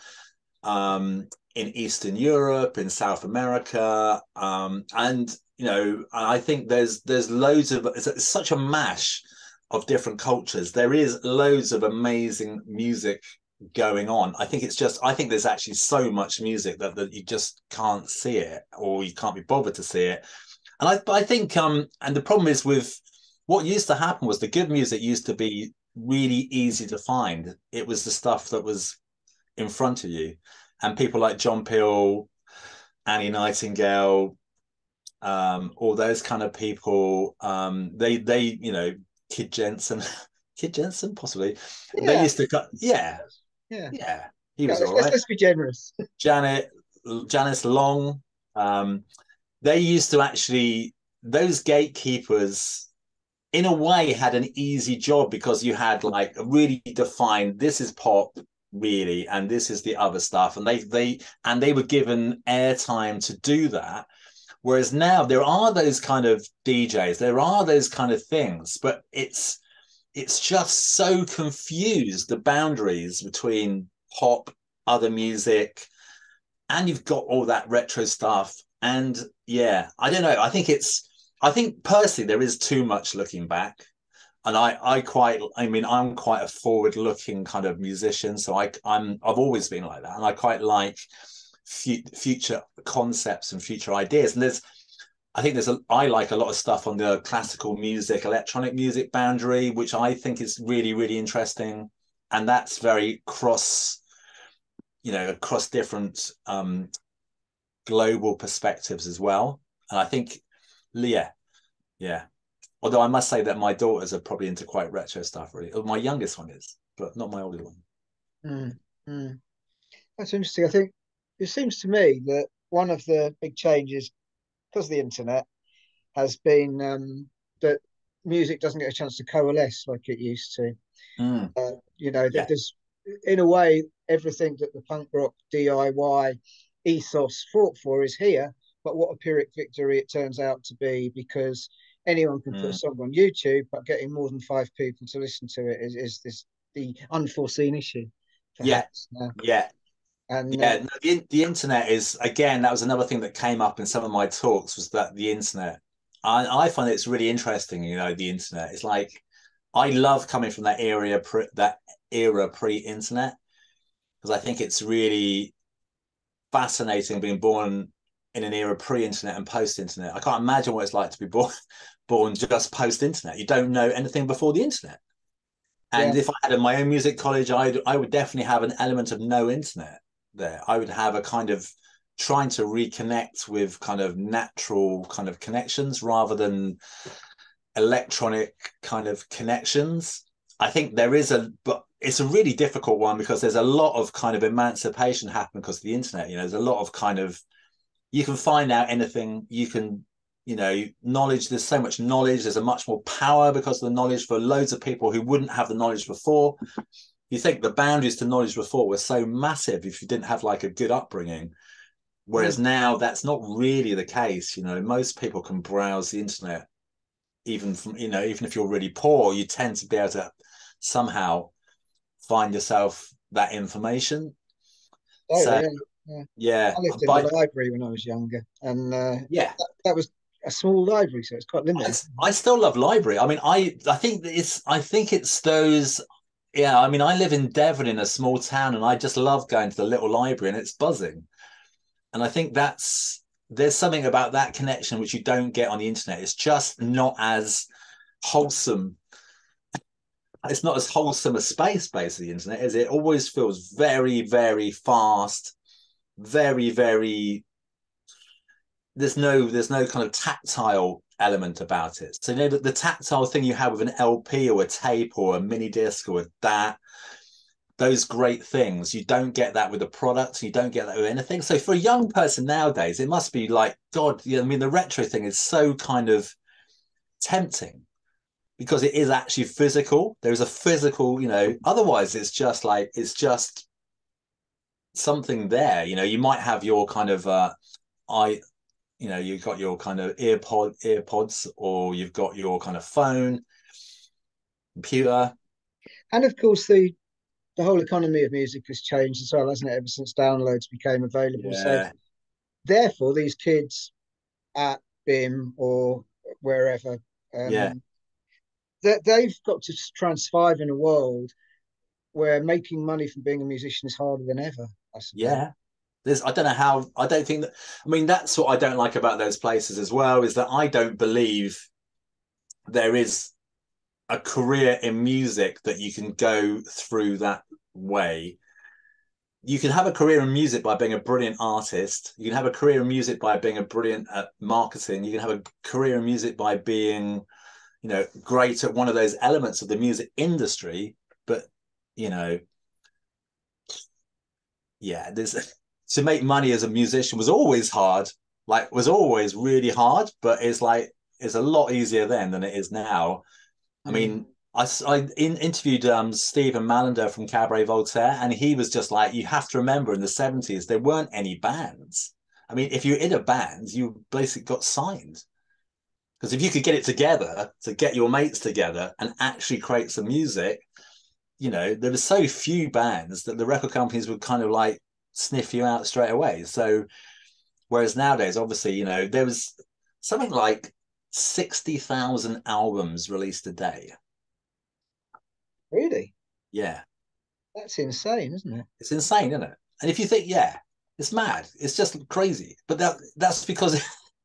Um, in Eastern Europe, in South America, um, and you know, I think there's there's loads of it's, it's, such a mash of different cultures. There is loads of amazing music going on. I think it's just I think there's actually so much music that, that you just can't see it or you can't be bothered to see it. And I I think um and the problem is with what used to happen was the good music used to be really easy to find. It was the stuff that was in front of you. And people like John Peel, Annie Nightingale, um, all those kind of people, um, they they, you know, Kid Jensen, Kid Jensen, possibly. Yeah. They used to cut yeah. Yeah. Yeah. He was yeah, all let's, right. let's be generous. Janet Janice Long. Um, they used to actually those gatekeepers in a way had an easy job because you had like really defined this is pop really and this is the other stuff and they they and they were given airtime to do that whereas now there are those kind of djs there are those kind of things but it's it's just so confused the boundaries between pop other music and you've got all that retro stuff and yeah i don't know i think it's I think personally there is too much looking back. And I, I quite, I mean, I'm quite a forward-looking kind of musician, so I, I'm, I've always been like that, and I quite like future concepts and future ideas. And there's, I think there's a, I like a lot of stuff on the classical music, electronic music boundary, which I think is really, really interesting, and that's very cross, you know, across different um, global perspectives as well. And I think yeah, yeah. Although I must say that my daughters are probably into quite retro stuff, really. my youngest one is, but not my older one. Mm, mm. That's interesting. I think it seems to me that one of the big changes, because the internet, has been um, that music doesn't get a chance to coalesce like it used to. Mm. Uh, you know, Yeah. there's in a way everything that the punk rock DIY ethos fought for is here, but what a Pyrrhic victory it turns out to be because anyone can put a Mm. song on YouTube, but getting more than five people to listen to it is, is this the unforeseen issue. Yeah. Perhaps, now. Yeah, and yeah. uh, no, the, the internet is again. That was another thing that came up in some of my talks was that the internet. I, I find it's really interesting. You know, the internet. It's like I love coming from that area, pre, that era pre-internet, because I think it's really fascinating being born in an era pre-internet and post-internet. I can't imagine what it's like to be born born just post-internet. You don't know anything before the internet. And Yeah. if I had in my own music college, I'd I would definitely have an element of no internet there. I would have a kind of trying to reconnect with kind of natural kind of connections rather than electronic kind of connections. I think there is a but it's a really difficult one because there's a lot of kind of emancipation happening because of the internet. You know, there's a lot of kind of you can find out anything you can you know knowledge there's so much knowledge there's a much more power because of the knowledge for loads of people who wouldn't have the knowledge before you think the boundaries to knowledge before were so massive if you didn't have like a good upbringing whereas now that's not really the case you know most people can browse the internet even from you know even if you're really poor you tend to be able to somehow find yourself that information oh, so yeah. yeah I lived in by- the library when I was younger, and uh, yeah that, that was a small library, so it's quite limited. I, I still love library. I mean, I I think that it's I think it's those. Yeah, I mean, I live in Devon in a small town, and I just love going to the little library, and it's buzzing. And I think that's there's something about that connection which you don't get on the internet. It's just not as wholesome. It's not as wholesome a space base of the internet is. it always feels very, very fast, very, very there's no there's no kind of tactile element about it. So you know the, the tactile thing you have with an LP or a tape or a mini disc or that those great things you don't get that with a product you don't get that with anything. So for a young person nowadays it must be like god i mean the retro thing is so kind of tempting because it is actually physical. There's a physical you know otherwise it's just like it's just something there you know. You might have your kind of uh i you know you've got your kind of earpod earpods or you've got your kind of phone computer And of course, the the whole economy of music has changed as well, hasn't it? Ever since downloads became available. So therefore, these kids at BIMM or wherever, um, Yeah. they've got to try and survive in a world where making money from being a musician is harder than ever. Yeah. There's, I don't know how, I don't think that, I mean, that's what I don't like about those places as well, is that I don't believe there is a career in music that you can go through that way. You can have a career in music by being a brilliant artist. You can have a career in music by being a brilliant at marketing. You can have a career in music by being, you know, great at one of those elements of the music industry. But, you know, yeah, there's to make money as a musician was always hard. Like was always really hard, but it's like it's a lot easier then than it is now. I mm. mean, I, I in, interviewed um, Stephen Mallinder from Cabaret Voltaire, and he was just like, you have to remember in the 70s, there weren't any bands. I mean, if you're in a band, you basically got signed. Because if you could get it together to get your mates together and actually create some music, you know, there were so few bands that the record companies would kind of like sniff you out straight away. So, whereas nowadays, obviously, you know, there was something like 60,000 albums released a day. Really? Yeah. That's insane, isn't it? It's insane, isn't it? And if you think, yeah, it's mad. It's just crazy. But that that's because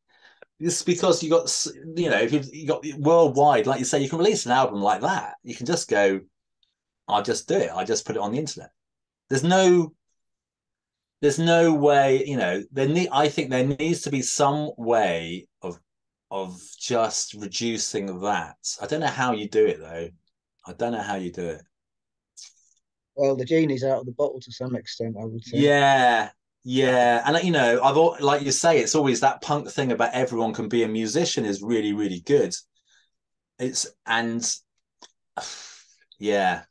it's because you got you know if you've you got worldwide, like you say, you can release an album like that. You can just go, I'll just do it. I just put it on the internet. There's no there's no way, you know, there need I think there needs to be some way of of just reducing that. I don't know how you do it though. I don't know how you do it. Well, the genie's out of the bottle to some extent, I would say. Yeah, yeah, and you know, I've like you say, it's always that punk thing about everyone can be a musician is really, really good. It's and yeah,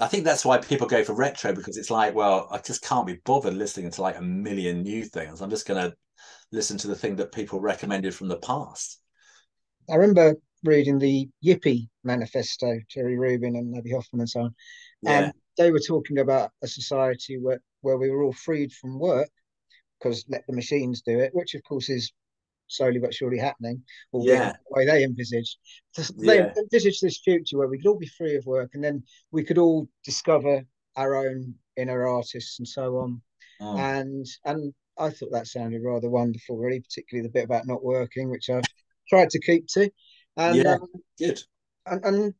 I think that's why people go for retro because it's like, well, I just can't be bothered listening to like a million new things. I'm just gonna listen to the thing that people recommended from the past. I remember reading the Yippie manifesto, Jerry Rubin and Abbie Hoffman and so on. Yeah. And they were talking about a society where, where we were all freed from work because let the machines do it, which of course is slowly but surely happening, or yeah. the way they envisaged. They yeah. envisaged this future where we could all be free of work and then we could all discover our own inner artists and so on. Oh. And and I thought that sounded rather wonderful, really, particularly the bit about not working, which I've tried to keep to. And, yeah, um, good. And, and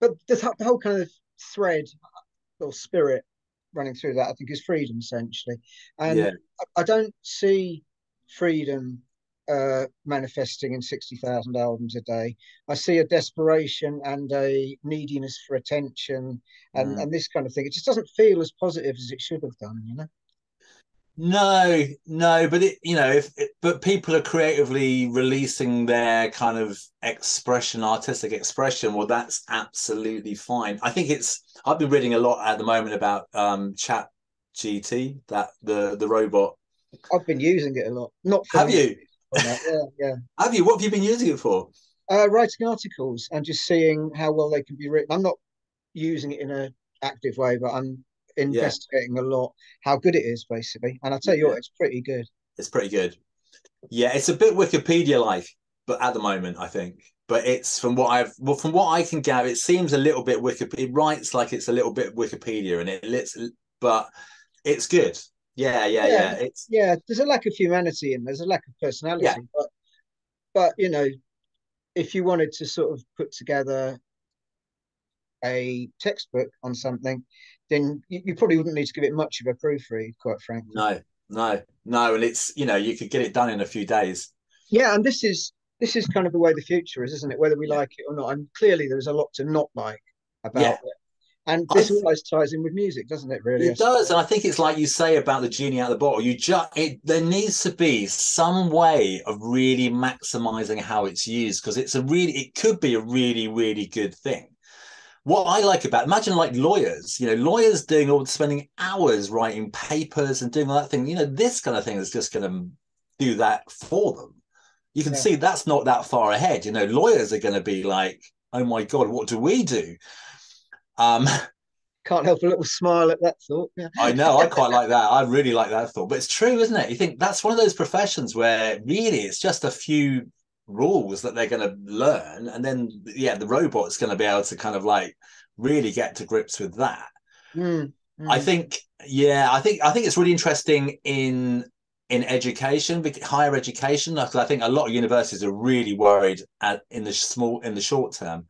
but the, the whole kind of thread or spirit running through that, I think, is freedom essentially. And yeah. I, I don't see freedom uh, manifesting in 60,000 albums a day. I see a desperation and a neediness for attention and, mm. and this kind of thing. It just doesn't feel as positive as it should have done, you know? No, no, but it, you know, if it, but people are creatively releasing their kind of expression, artistic expression, well, that's absolutely fine. I think it's. I've been reading a lot at the moment about um Chat GT, that the the robot. I've been using it a lot. Not have you? Yeah, yeah. have you? What have you been using it for? Uh, writing articles and just seeing how well they can be written. I'm not using it in an active way, but I'm investigating yeah. a lot how good it is basically and i tell you yeah. what it's pretty good it's pretty good yeah it's a bit wikipedia like but at the moment i think but it's from what i've well from what i can gather it seems a little bit wikipedia it writes like it's a little bit wikipedia and it lets but it's good yeah yeah yeah, yeah. it's yeah there's a lack of humanity and there's a lack of personality yeah. but but you know if you wanted to sort of put together a textbook on something then you, you, probably wouldn't need to give it much of a proofread, quite frankly. No, no, no, and it's you know you could get it done in a few days. Yeah, and this is this is kind of the way the future is, isn't it? Whether we yeah. like it or not, and clearly there's a lot to not like about yeah. it. And this th- always ties in with music, doesn't it? Really, it does, and I think it's like you say about the genie out of the bottle. You just it there needs to be some way of really maximizing how it's used because it's a really it could be a really really good thing what I like about imagine like lawyers, you know, lawyers doing all spending hours writing papers and doing all that thing. You know, this kind of thing is just going to do that for them. You can yeah. see that's not that far ahead. You know, lawyers are going to be like, "Oh my god, what do we do?" Um, Can't help a little smile at that thought. Yeah. I know. I quite like that. I really like that thought. But it's true, isn't it? You think that's one of those professions where really it's just a few rules that they're going to learn and then yeah the robot's going to be able to kind of like really get to grips with that Mm, i mm. think yeah i think i think it's really interesting in in education higher education because i think a lot of universities are really worried at in the small in the short term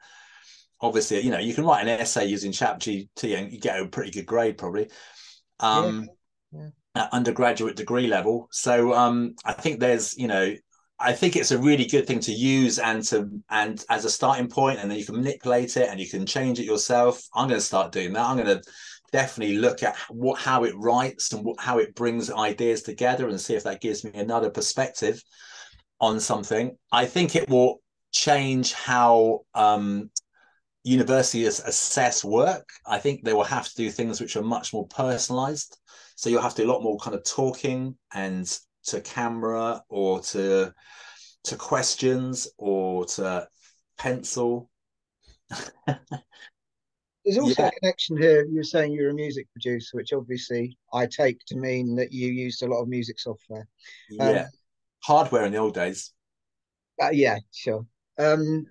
obviously you know you can write an essay using chat gt and you get a pretty good grade probably um Yeah. at undergraduate degree level so um i think there's you know I think it's a really good thing to use and to and as a starting point, and then you can manipulate it and you can change it yourself. I'm going to start doing that. I'm going to definitely look at what how it writes and what, how it brings ideas together and see if that gives me another perspective on something. I think it will change how um, universities assess work. I think they will have to do things which are much more personalized. So you'll have to do a lot more kind of talking and to camera or to to questions or to pencil. There's also Yeah. a connection here. You're saying you're a music producer, which obviously I take to mean that you used a lot of music software. Um, yeah. Hardware in the old days. Uh, yeah, sure. Um,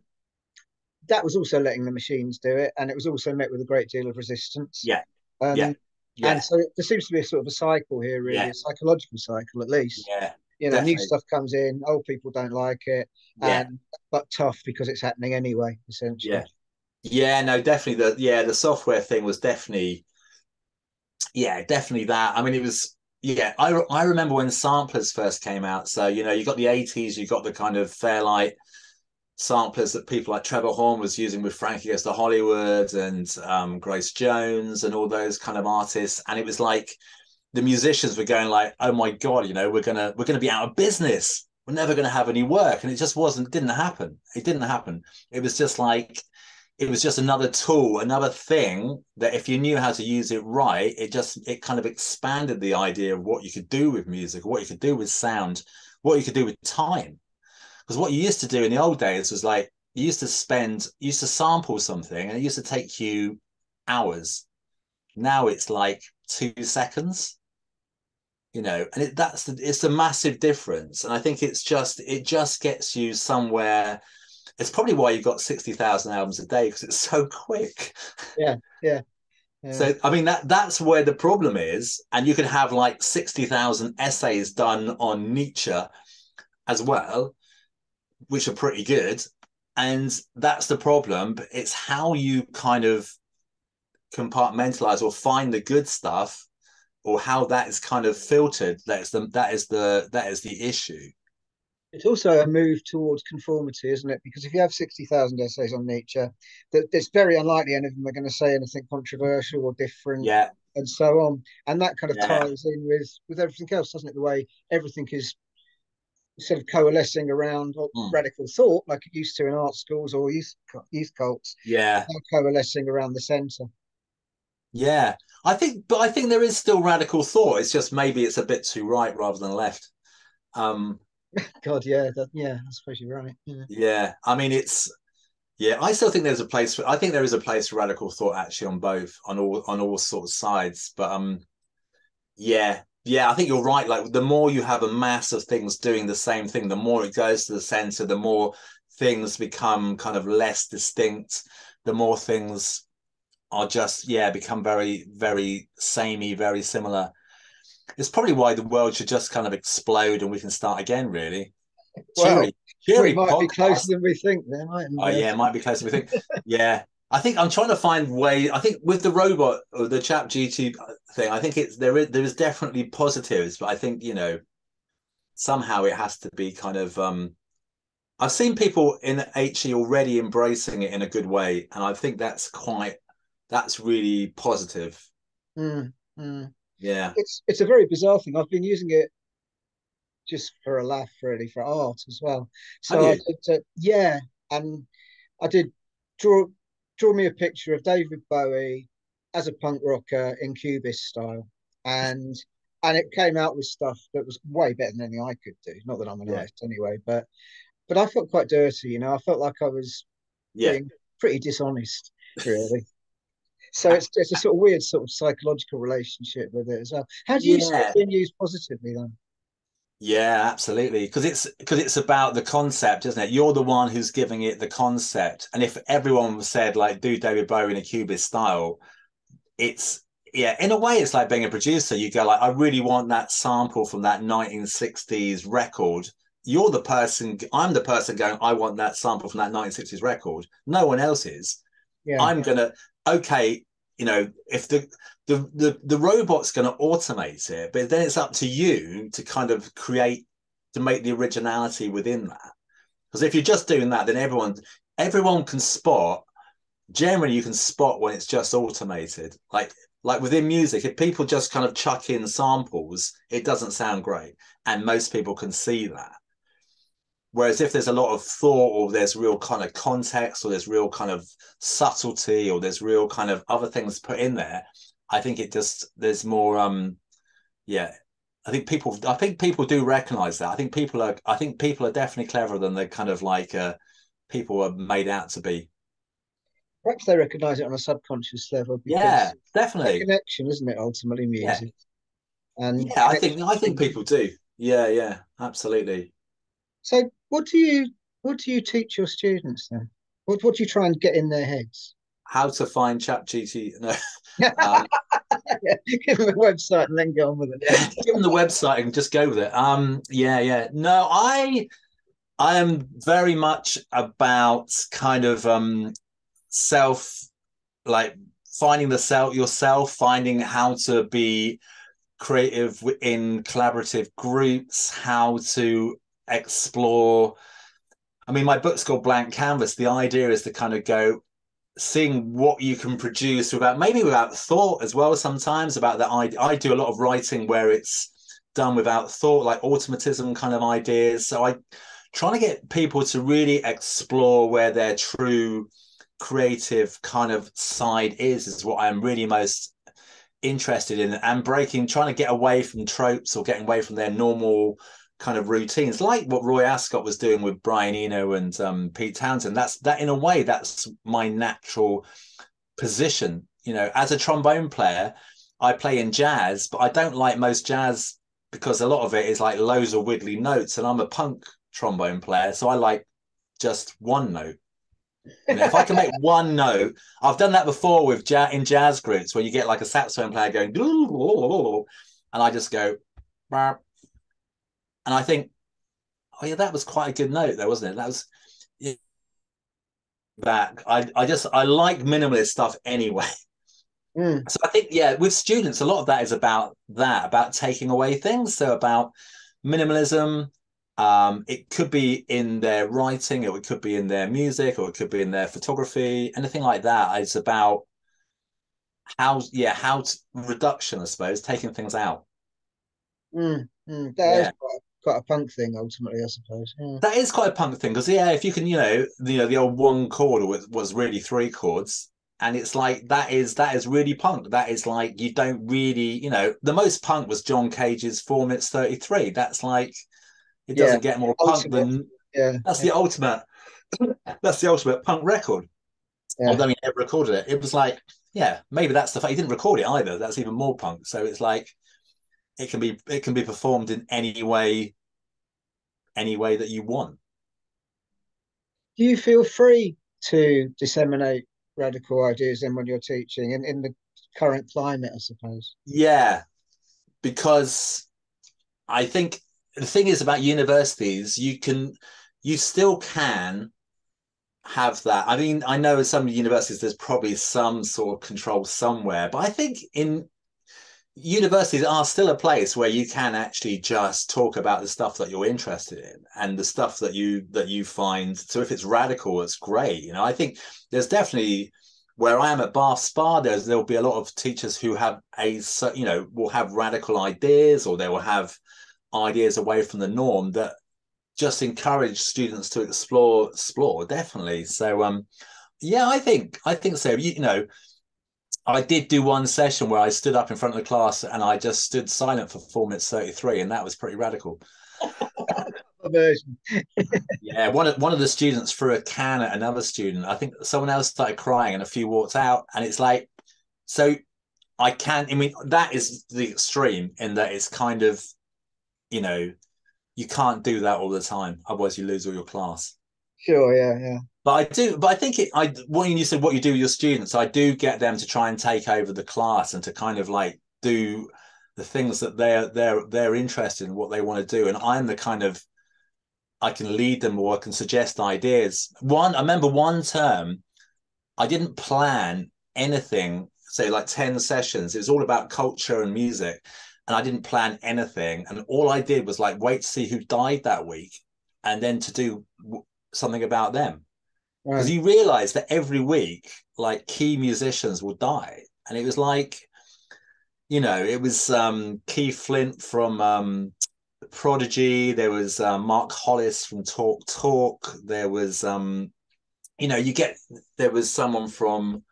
that was also letting the machines do it, and it was also met with a great deal of resistance. Yeah. Um, Yeah. Yeah. And so there seems to be a sort of a cycle here, really, Yeah. a psychological cycle at least. Yeah. You know, new stuff comes in, old people don't like it, Yeah. and but tough because it's happening anyway, essentially. Yeah. Yeah, no, definitely the yeah, the software thing was definitely yeah, definitely that. I mean, it was yeah, I I remember when samplers first came out. So, you know, you got the 80s, you got the kind of Fairlight samplers that people like Trevor Horn was using with Frankie Goes to Hollywood and um, Grace Jones and all those kind of artists. And it was like the musicians were going like, "Oh my god, you know, we're gonna we're gonna be out of business. We're never gonna have any work." And it just wasn't. Didn't happen. It didn't happen. It was just like it was just another tool, another thing that if you knew how to use it right, it just it kind of expanded the idea of what you could do with music, what you could do with sound, what you could do with time. Because what you used to do in the old days was like you used to spend, you used to sample something, and it used to take you hours. Now it's like two seconds, you know, and it, that's the, it's a massive difference. And I think it's just it just gets you somewhere. It's probably why you've got sixty thousand albums a day because it's so quick. Yeah, yeah. yeah. So I mean that that's where the problem is, and you can have like sixty thousand essays done on Nietzsche as well, which are pretty good, and that's the problem. It's how you kind of compartmentalize or find the good stuff, or how that is kind of filtered. That's the that is the that is the issue. It's also a move towards conformity, isn't it? Because if you have 60,000 essays on Nietzsche that it's very unlikely any of them are going to say anything controversial or different Yeah, and so on. And that kind of Yeah. ties in with, with everything else, doesn't it? The way everything is sort of coalescing around Mm. radical thought, like it used to in art schools or youth, youth cults, yeah. coalescing around the centre. Yeah, I think, but I think there is still radical thought. It's just maybe it's a bit too right rather than left. Um, God, yeah, that, yeah, I suppose you're right. Yeah. yeah, I mean, it's yeah. I still think there's a place for. I think there is a place for radical thought actually on both on all on all sorts of sides. But um, yeah, yeah, I think you're right. Like the more you have a mass of things doing the same thing, the more it goes to the center. The more things become kind of less distinct. The more things are just yeah become very very samey very similar it's probably why the world should just kind of explode and we can start again really Well, cheery, cheery we might be closer than we think there, mightn't oh yeah it might be closer than we think yeah i think i'm trying to find way i think with the robot or the chat gt thing i think it's there is there is definitely positives but i think you know somehow it has to be kind of um i've seen people in he already embracing it in a good way and i think that's quite that's really positive Mm, mm. yeah It's it's a very bizarre thing. I've been using it just for a laugh, really, for art as well. So I did, uh, yeah, and I did draw draw me a picture of David Bowie as a punk rocker in Cubist style, and and it came out with stuff that was way better than anything I could do. Not that I'm an Yeah. artist anyway, but but I felt quite dirty, you know. I felt like I was yeah being pretty dishonest, really. So it's it's a sort of weird sort of psychological relationship with it as well. How do you see Yeah. it being used positively then? Yeah, absolutely. Because it's because it's about the concept, isn't it? You're the one who's giving it the concept. And if everyone said like do David Bowie in a cubist style, it's yeah, in a way it's like being a producer. You go like, I really want that sample from that 1960s record. You're the person, I'm the person going, I want that sample from that 1960s record. No one else is. Yeah. I'm gonna, okay, you know, if the the the, the robot's going to automate it but then it's up to you to kind of create to make the originality within that. Because if you're just doing that then everyone everyone can spot generally you can spot when it's just automated. Like like within music if people just kind of chuck in samples it doesn't sound great and most people can see that whereas if there's a lot of thought or there's real kind of context or there's real kind of subtlety or there's real kind of other things put in there I think it just there's more um yeah. I think people I think people do recognize that. I think people are I think people are definitely cleverer than they kind of like uh people are made out to be. Perhaps they recognize it on a subconscious level yeah definitely. connection isn't it ultimately music? Yeah. and yeah I think I think people do. Yeah yeah absolutely. So what do you what do you teach your students then what what do you try and get in their heads how to find chat GT no um, give them the website and then go on with it. Yeah, give them the website and just go with it. Um, yeah, yeah. No, I, I am very much about kind of um, self, like finding the self yourself, finding how to be creative in collaborative groups, how to explore. I mean, my book's called Blank Canvas. The idea is to kind of go, seeing what you can produce without maybe without thought as well sometimes about that I, I do a lot of writing where it's done without thought like automatism kind of ideas so i trying to get people to really explore where their true creative kind of side is is what i'm really most interested in and breaking trying to get away from tropes or getting away from their normal kind of routines, like what Roy Ascott was doing with Brian Eno and um, Pete Townshend. That's that in a way, that's my natural position. You know, as a trombone player, I play in jazz, but I don't like most jazz because a lot of it is like loads of wiggly notes, and I'm a punk trombone player, so I like just one note. You know, if I can make one note, I've done that before with jazz in jazz groups where you get like a saxophone player going, and I just go, and I think, oh yeah, that was quite a good note, though, wasn't it? That was yeah, back. I I just I like minimalist stuff anyway. Mm. So I think yeah, with students, a lot of that is about that, about taking away things. So about minimalism. Um, it could be in their writing, it could be in their music, or it could be in their photography, anything like that. It's about how yeah how to, reduction i suppose taking things out mm, mm, that yeah. quite, quite a punk thing ultimately, I suppose. Yeah. That is quite a punk thing because yeah, if you can, you know, the, you know, the old one chord was, was really three chords, and it's like that is that is really punk. That is like you don't really, you know, the most punk was John Cage's four minutes thirty three. That's like it doesn't yeah. get more punk ultimate. than yeah. That's the ultimate. that's the ultimate punk record. Although he never recorded it, it was like yeah, maybe that's the fact he didn't record it either. That's even more punk. So it's like it can be it can be performed in any way any way that you want. Do you feel free to disseminate radical ideas then when you're teaching in, in the current climate i suppose? Yeah because i think the thing is about universities you can you still can have that. I mean i know in some universities there's probably some sort of control somewhere but i think in universities are still a place where you can actually just talk about the stuff that you're interested in and the stuff that you that you find so if it's radical it's great. You know i think there's definitely where i am at bath spa there's there'll be a lot of teachers who have a you know will have radical ideas or they will have ideas away from the norm that just encourage students to explore explore definitely. So um yeah i think i think so. You, you know I did do one session where I stood up in front of the class and I just stood silent for four minutes thirty three, and that was pretty radical. yeah, one of one of the students threw a can at another student. I think someone else started crying, and a few walked out. And it's like, so I can't. I mean, that is the extreme in that it's kind of, you know, you can't do that all the time otherwise you lose all your class Sure, yeah, yeah. But i do but i think it i when you said what you do with your students i do get them to try and take over the class and to kind of like do the things that they're they're they're interested in what they want to do. And i'm the kind of i can lead them or i can suggest ideas. One i remember one term i didn't plan anything say like 10 sessions. It was all about culture and music and i didn't plan anything. And all i did was like wait to see who died that week and then to do something about them because Right. you realize that every week like key musicians will die. And it was like you know it was um keith flint from um prodigy. There was uh, mark hollis from talk talk. There was um you know you get there was someone from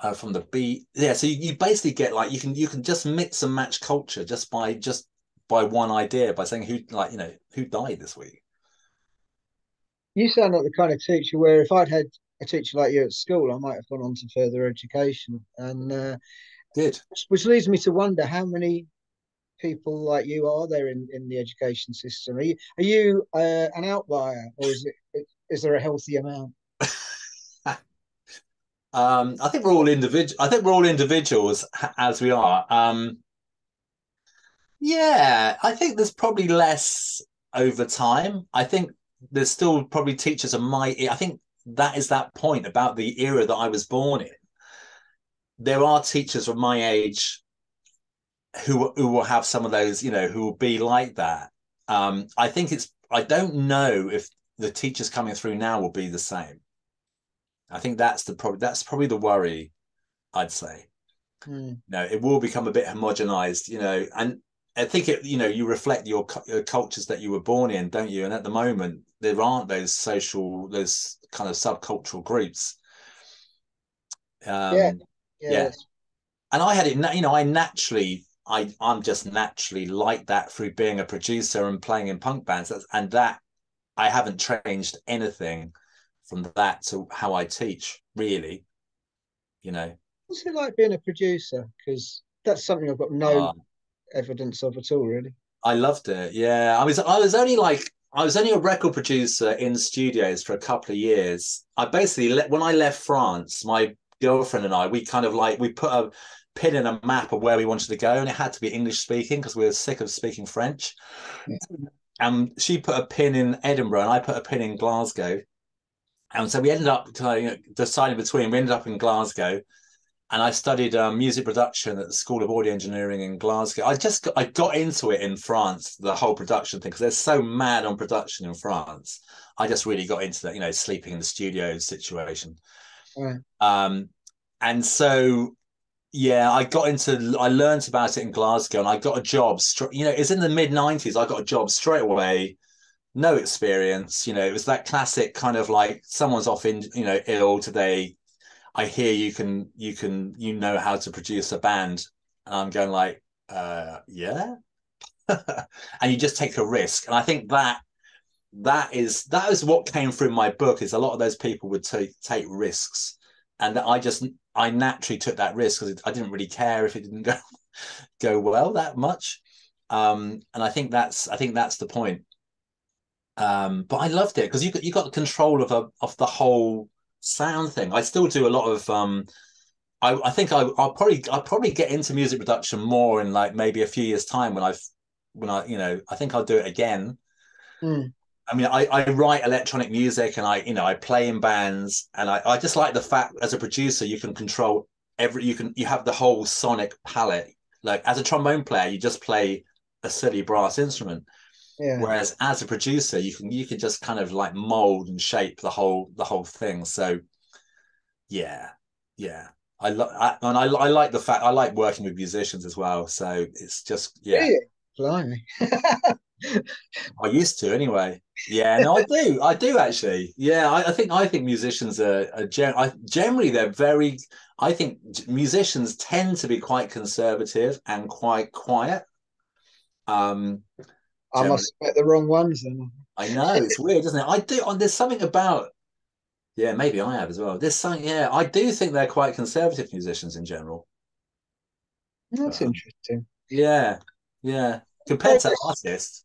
uh, from the beat. Yeah so you, you basically get like you can you can just mix and match culture just by just by one idea by saying who like you know who died this week You sound like the kind of teacher where if I'd had a teacher like you at school, I might have gone on to further education. And uh, good which leads me to wonder how many people like you are there in, in the education system? Are you are you uh, an outlier, or is it is there a healthy amount? Um, I think we're all individual. I think we're all individuals as we are. Um, yeah, I think there's probably less over time. I think there's still probably teachers of my. I think that is that point about the era that I was born in. There are teachers of my age who who will have some of those, you know, who will be like that. Um, I think it's. I don't know if the teachers coming through now will be the same. I think that's the probably that's probably the worry, I'd say. Hmm. No, it will become a bit homogenized, you know, and I think it, you know, you reflect your, your cultures that you were born in, don't you? And at the moment, there aren't those social, those kind of subcultural groups. Um, Yeah. Yeah. Yeah, and I had it, you know, I naturally, I, I'm just naturally like that through being a producer and playing in punk bands, That's, and that I haven't changed anything from that to how I teach, really. You know, what's it like being a producer? Because that's something I've got no Uh, evidence of at all, really. I loved it. Yeah, I was I was only like I was only a record producer in studios for a couple of years. I basically le- when I left France, my girlfriend and I we kind of like we put a pin in a map of where we wanted to go, and it had to be English speaking because we were sick of speaking French. Yeah. And she put a pin in Edinburgh, and I put a pin in Glasgow. And so we ended up uh, deciding between. We ended up in Glasgow, and I studied um, music production at the School of Audio Engineering in Glasgow. I just got, I got into it in France, the whole production thing, because they're so mad on production in France. I just really got into that, you know, sleeping in the studio situation. Right. Um, and so, yeah, I got into, I learned about it in Glasgow, and I got a job. You know, it's in the mid '90s. I got a job straight away. No experience, you know. It was that classic kind of like someone's off in, you know, ill today. I hear you can you can you know how to produce a band, and I'm going like, uh, yeah, and you just take a risk, and I think that that is that is what came through my book is a lot of those people would take take risks, and I just I naturally took that risk because I didn't really care if it didn't go go well that much, um, and I think that's I think that's the point. Um, but I loved it because you got you got the control of a of the whole sound thing. I still do a lot of um I, I think I, I'll probably I'll probably get into music production more in like maybe a few years time when I've when I you know I think I'll do it again. Hmm. I mean I, I write electronic music and I you know I play in bands and I, I just like the fact as a producer you can control every you can you have the whole sonic palette. Like as a trombone player you just play a silly brass instrument. Yeah. Whereas as a producer, you can you can just kind of like mold and shape the whole the whole thing. So, yeah, yeah, I like and I, I like the fact I like working with musicians as well. So it's just yeah, Really? Blimey. I used to anyway. Yeah, no, I do, I do actually. Yeah, I, I think I think musicians are, are gen- I, generally they're very. I think musicians tend to be quite conservative and quite quiet. Um, I must have met the wrong ones then. I know it's weird, isn't it? I do. oh, There's something about. Yeah, maybe I have as well. There's something. Yeah, I do think they're quite conservative musicians in general. That's Um, interesting. Yeah, yeah. Compared to artists,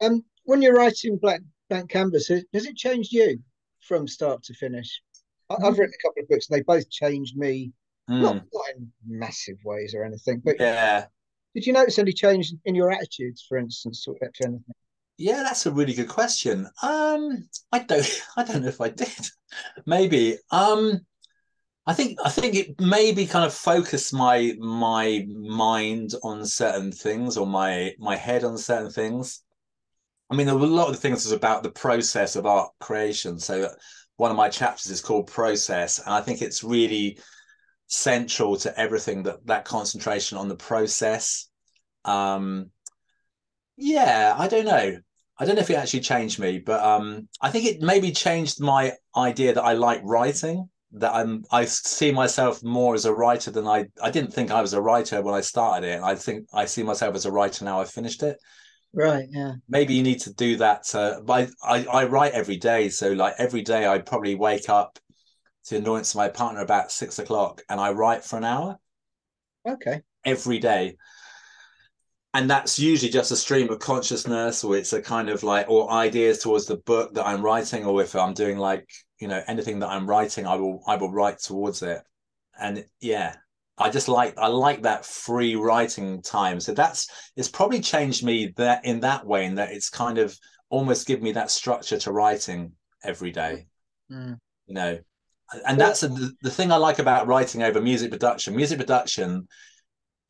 Um, when you're writing Black Blank Canvas, has it changed you from start to finish? I, have written a couple of books, and they both changed me, mm. not, not in massive ways or anything, but yeah. Did you notice any change in your attitudes, for instance, to anything? Yeah, that's a really good question. Um, I don't, I don't know if I did. Maybe. Um, I think I think it maybe kind of focused my my mind on certain things or my my head on certain things. I mean, a lot of the things was about the process of art creation. So one of my chapters is called process, and I think it's really central to everything that that concentration on the process. Um, yeah, I don't know. I don't know if it actually changed me, but um, I think it maybe changed my idea that I like writing that I'm I see myself more as a writer than I I didn't think I was a writer when I started it. I think I see myself as a writer now I've finished it. Right. Yeah. Maybe you need to do that. Uh, but I, I, I write every day, so like every day I probably wake up to annoyance my partner about six o'clock, and I write for an hour. Okay. Every day. And that's usually just a stream of consciousness, or it's a kind of like, or ideas towards the book that I'm writing, or if I'm doing like you know anything that i'm writing i will i will write towards it and yeah i just like i like that free writing time so that's it's probably changed me that in that way in that it's kind of almost give me that structure to writing every day mm. you know and that's a, the, thing i like about writing over music production. Music production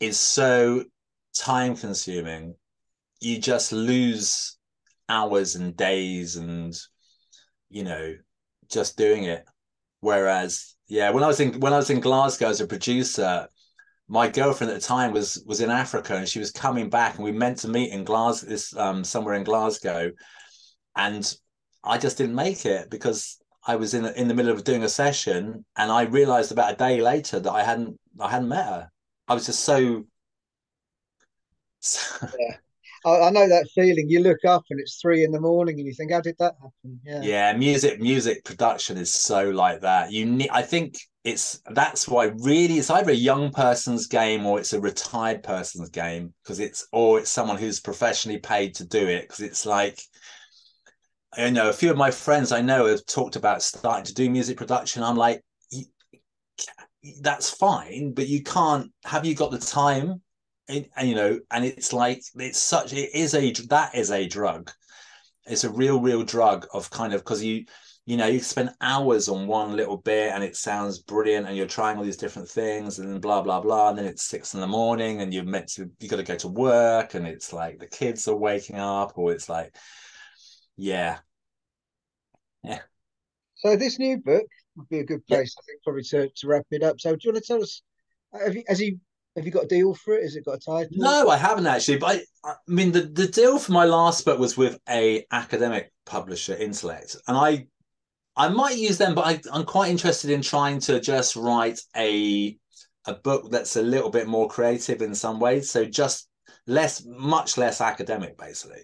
is so time consuming. You just lose hours and days and you know just doing it. Whereas, yeah, when I was in when I was in Glasgow as a producer, my girlfriend at the time was was in Africa and she was coming back and we meant to meet in Glasgow this um somewhere in Glasgow. And I just didn't make it because I was in in the middle of doing a session and I realized about a day later that I hadn't I hadn't met her. I was just so, so yeah. I, I, know that feeling. You look up and it's three in the morning, and you think, "How did that happen?" Yeah, yeah. Music, music production is so like that. You need. I think it's that's why really it's either a young person's game or it's a retired person's game because it's or it's someone who's professionally paid to do it because it's like you know a few of my friends i know have talked about starting to do music production i'm like that's fine but you can't have you got the time it, and, you know, and it's like it's such it is a that is a drug. It's a real, real drug of kind of because you you know you spend hours on one little bit and it sounds brilliant and you're trying all these different things and blah blah blah and then it's six in the morning and you're meant to you got to go to work and it's like the kids are waking up or it's like yeah yeah so this new book would be a good place yeah. i think probably to, to wrap it up so do you want to tell us have you, has he have you got a deal for it? Has it got a title? No, I haven't actually. But I, I mean, the, the deal for my last book was with a academic publisher, Intellect, and I I might use them, but I, I'm quite interested in trying to just write a a book that's a little bit more creative in some ways. So just less, much less academic, basically.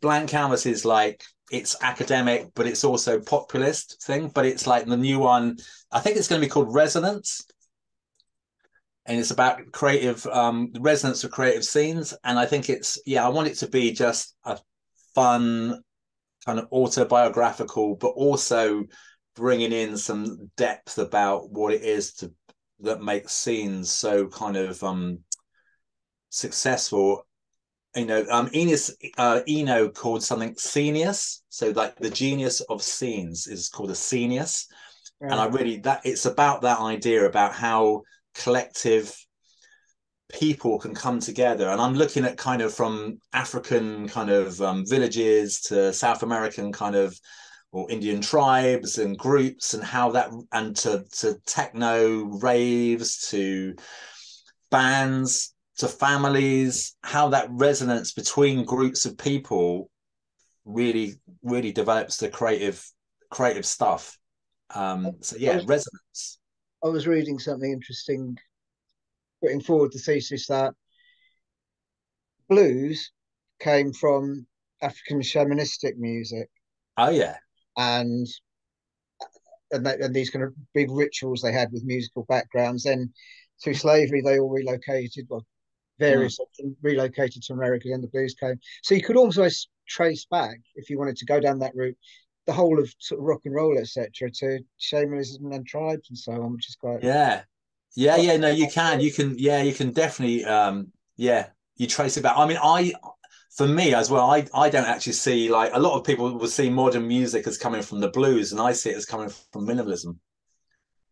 Blank Canvas is like it's academic, but it's also populist thing. But it's like the new one. I think it's going to be called Resonance and it's about creative um, resonance of creative scenes and i think it's yeah i want it to be just a fun kind of autobiographical but also bringing in some depth about what it is to that makes scenes so kind of um successful you know um Eno's, uh, eno called something Scenius. so like the genius of scenes is called a Scenius. right. and i really that it's about that idea about how collective people can come together and i'm looking at kind of from african kind of um, villages to south american kind of or indian tribes and groups and how that and to, to techno raves to bands to families how that resonance between groups of people really really develops the creative creative stuff um so yeah resonance I was reading something interesting, putting forward the thesis that blues came from African shamanistic music. Oh yeah, and and, they, and these kind of big rituals they had with musical backgrounds. Then through slavery, they all relocated. Well, various mm. relocated to America, and the blues came. So you could almost trace back, if you wanted to go down that route, the whole of sort of rock and roll, etc., to shamanism and tribes and so on, which is quite yeah, yeah, yeah. No, you can, you can, yeah, you can definitely, um, yeah, you trace it back. I mean, I, for me as well, I I don't actually see like a lot of people will see modern music as coming from the blues, and I see it as coming from minimalism,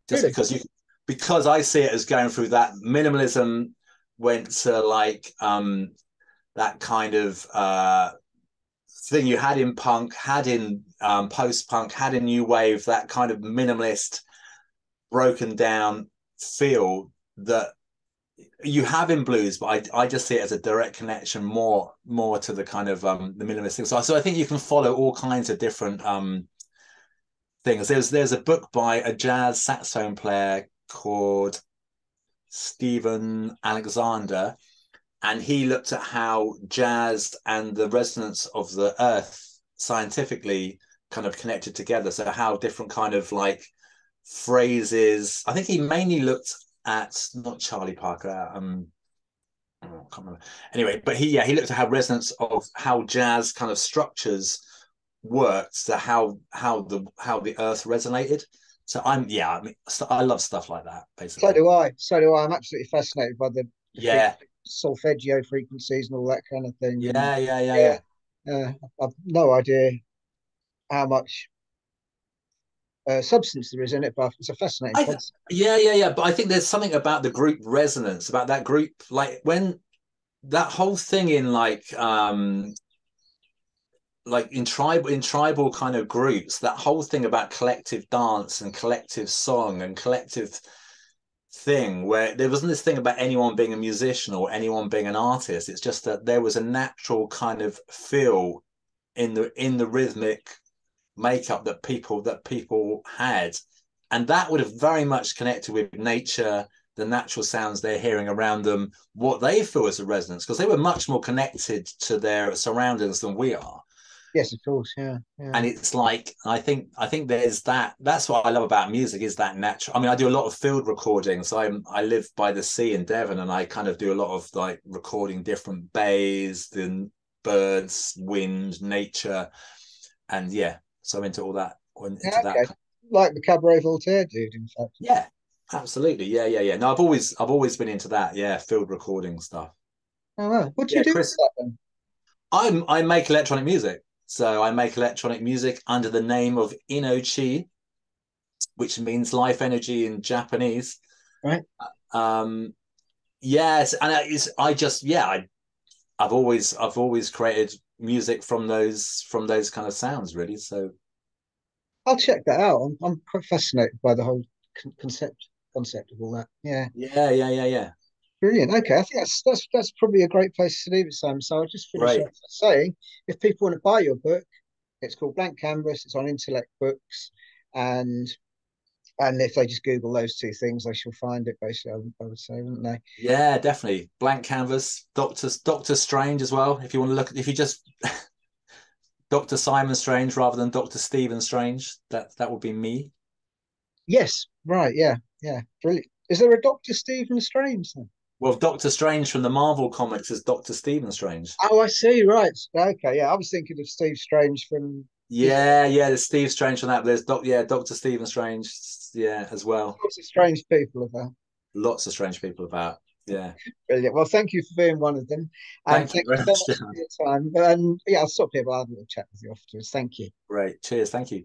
just really? because you because I see it as going through that minimalism went to like um that kind of uh thing you had in punk, had in um, post punk, had in new wave, that kind of minimalist, broken down feel that you have in blues, but I, I just see it as a direct connection more more to the kind of um, the minimalist thing. So, so I think you can follow all kinds of different um, things. There's there's a book by a jazz saxophone player called Stephon Alexander, and he looked at how jazz and the resonance of the earth scientifically kind of connected together. So how different kind of like phrases. I think he mainly looked at not Charlie Parker. Um, I can't remember. Anyway, but he yeah he looked at how resonance of how jazz kind of structures worked to how how the how the earth resonated. So I'm yeah I mean I love stuff like that basically. So do I. So do I. I'm absolutely fascinated by the, the yeah solfeggio frequencies and all that kind of thing. Yeah, yeah, yeah, yeah. yeah. Uh, I've no idea how much uh, substance there is in it, but it's a fascinating. Th- yeah, yeah, yeah. But I think there's something about the group resonance, about that group, like when that whole thing in like um like in tribal in tribal kind of groups, that whole thing about collective dance and collective song and collective thing where there wasn't this thing about anyone being a musician or anyone being an artist. It's just that there was a natural kind of feel in the in the rhythmic makeup that people that people had. And that would have very much connected with nature the natural sounds they're hearing around them what they feel as a resonance because they were much more connected to their surroundings than we are Yes, of course, yeah, yeah. And it's like I think I think there's that. That's what I love about music is that natural. I mean, I do a lot of field recordings. I'm I live by the sea in Devon, and I kind of do a lot of like recording different bays, the birds, wind, nature, and yeah. So I'm into all that. Into yeah, okay. that. Like the Cabaret Voltaire dude, in fact. Yeah, absolutely. Yeah, yeah, yeah. No, I've always I've always been into that. Yeah, field recording stuff. Oh, wow. what do yeah, you do Chris, I'm I make electronic music. So I make electronic music under the name of Inochi, which means life energy in Japanese. Right. Um, yes, and it's I just yeah I I've always I've always created music from those from those kind of sounds really. So I'll check that out. I'm, I'm quite fascinated by the whole concept concept of all that. Yeah. Yeah, yeah, yeah, yeah. Brilliant. Okay, I think that's that's that's probably a great place to leave it, Sam. So I'll just finish right. saying, if people want to buy your book, it's called Blank Canvas. It's on Intellect Books, and and if they just Google those two things, they shall find it. Basically, I would, I would say, wouldn't they? Yeah, definitely. Blank Canvas, Doctor Doctor Strange as well. If you want to look, if you just Doctor Simon Strange rather than Doctor Stephen Strange, that that would be me. Yes. Right. Yeah. Yeah. Brilliant. Is there a Doctor Stephen Strange then? Well, Doctor Strange from the Marvel comics is Doctor Stephen Strange. Oh, I see. Right. Okay. Yeah, I was thinking of Steve Strange from. Yeah, yeah. There's Steve Strange from that. There's Doc. Yeah, Doctor Stephen Strange. Yeah, as well. Lots of strange people about. Lots of strange people about. Yeah. Brilliant. Well, thank you for being one of them. And thank, thank you, so much for your time. And yeah, I'll stop here, but I'll have a little chat with you afterwards. Thank you. Great. Cheers. Thank you.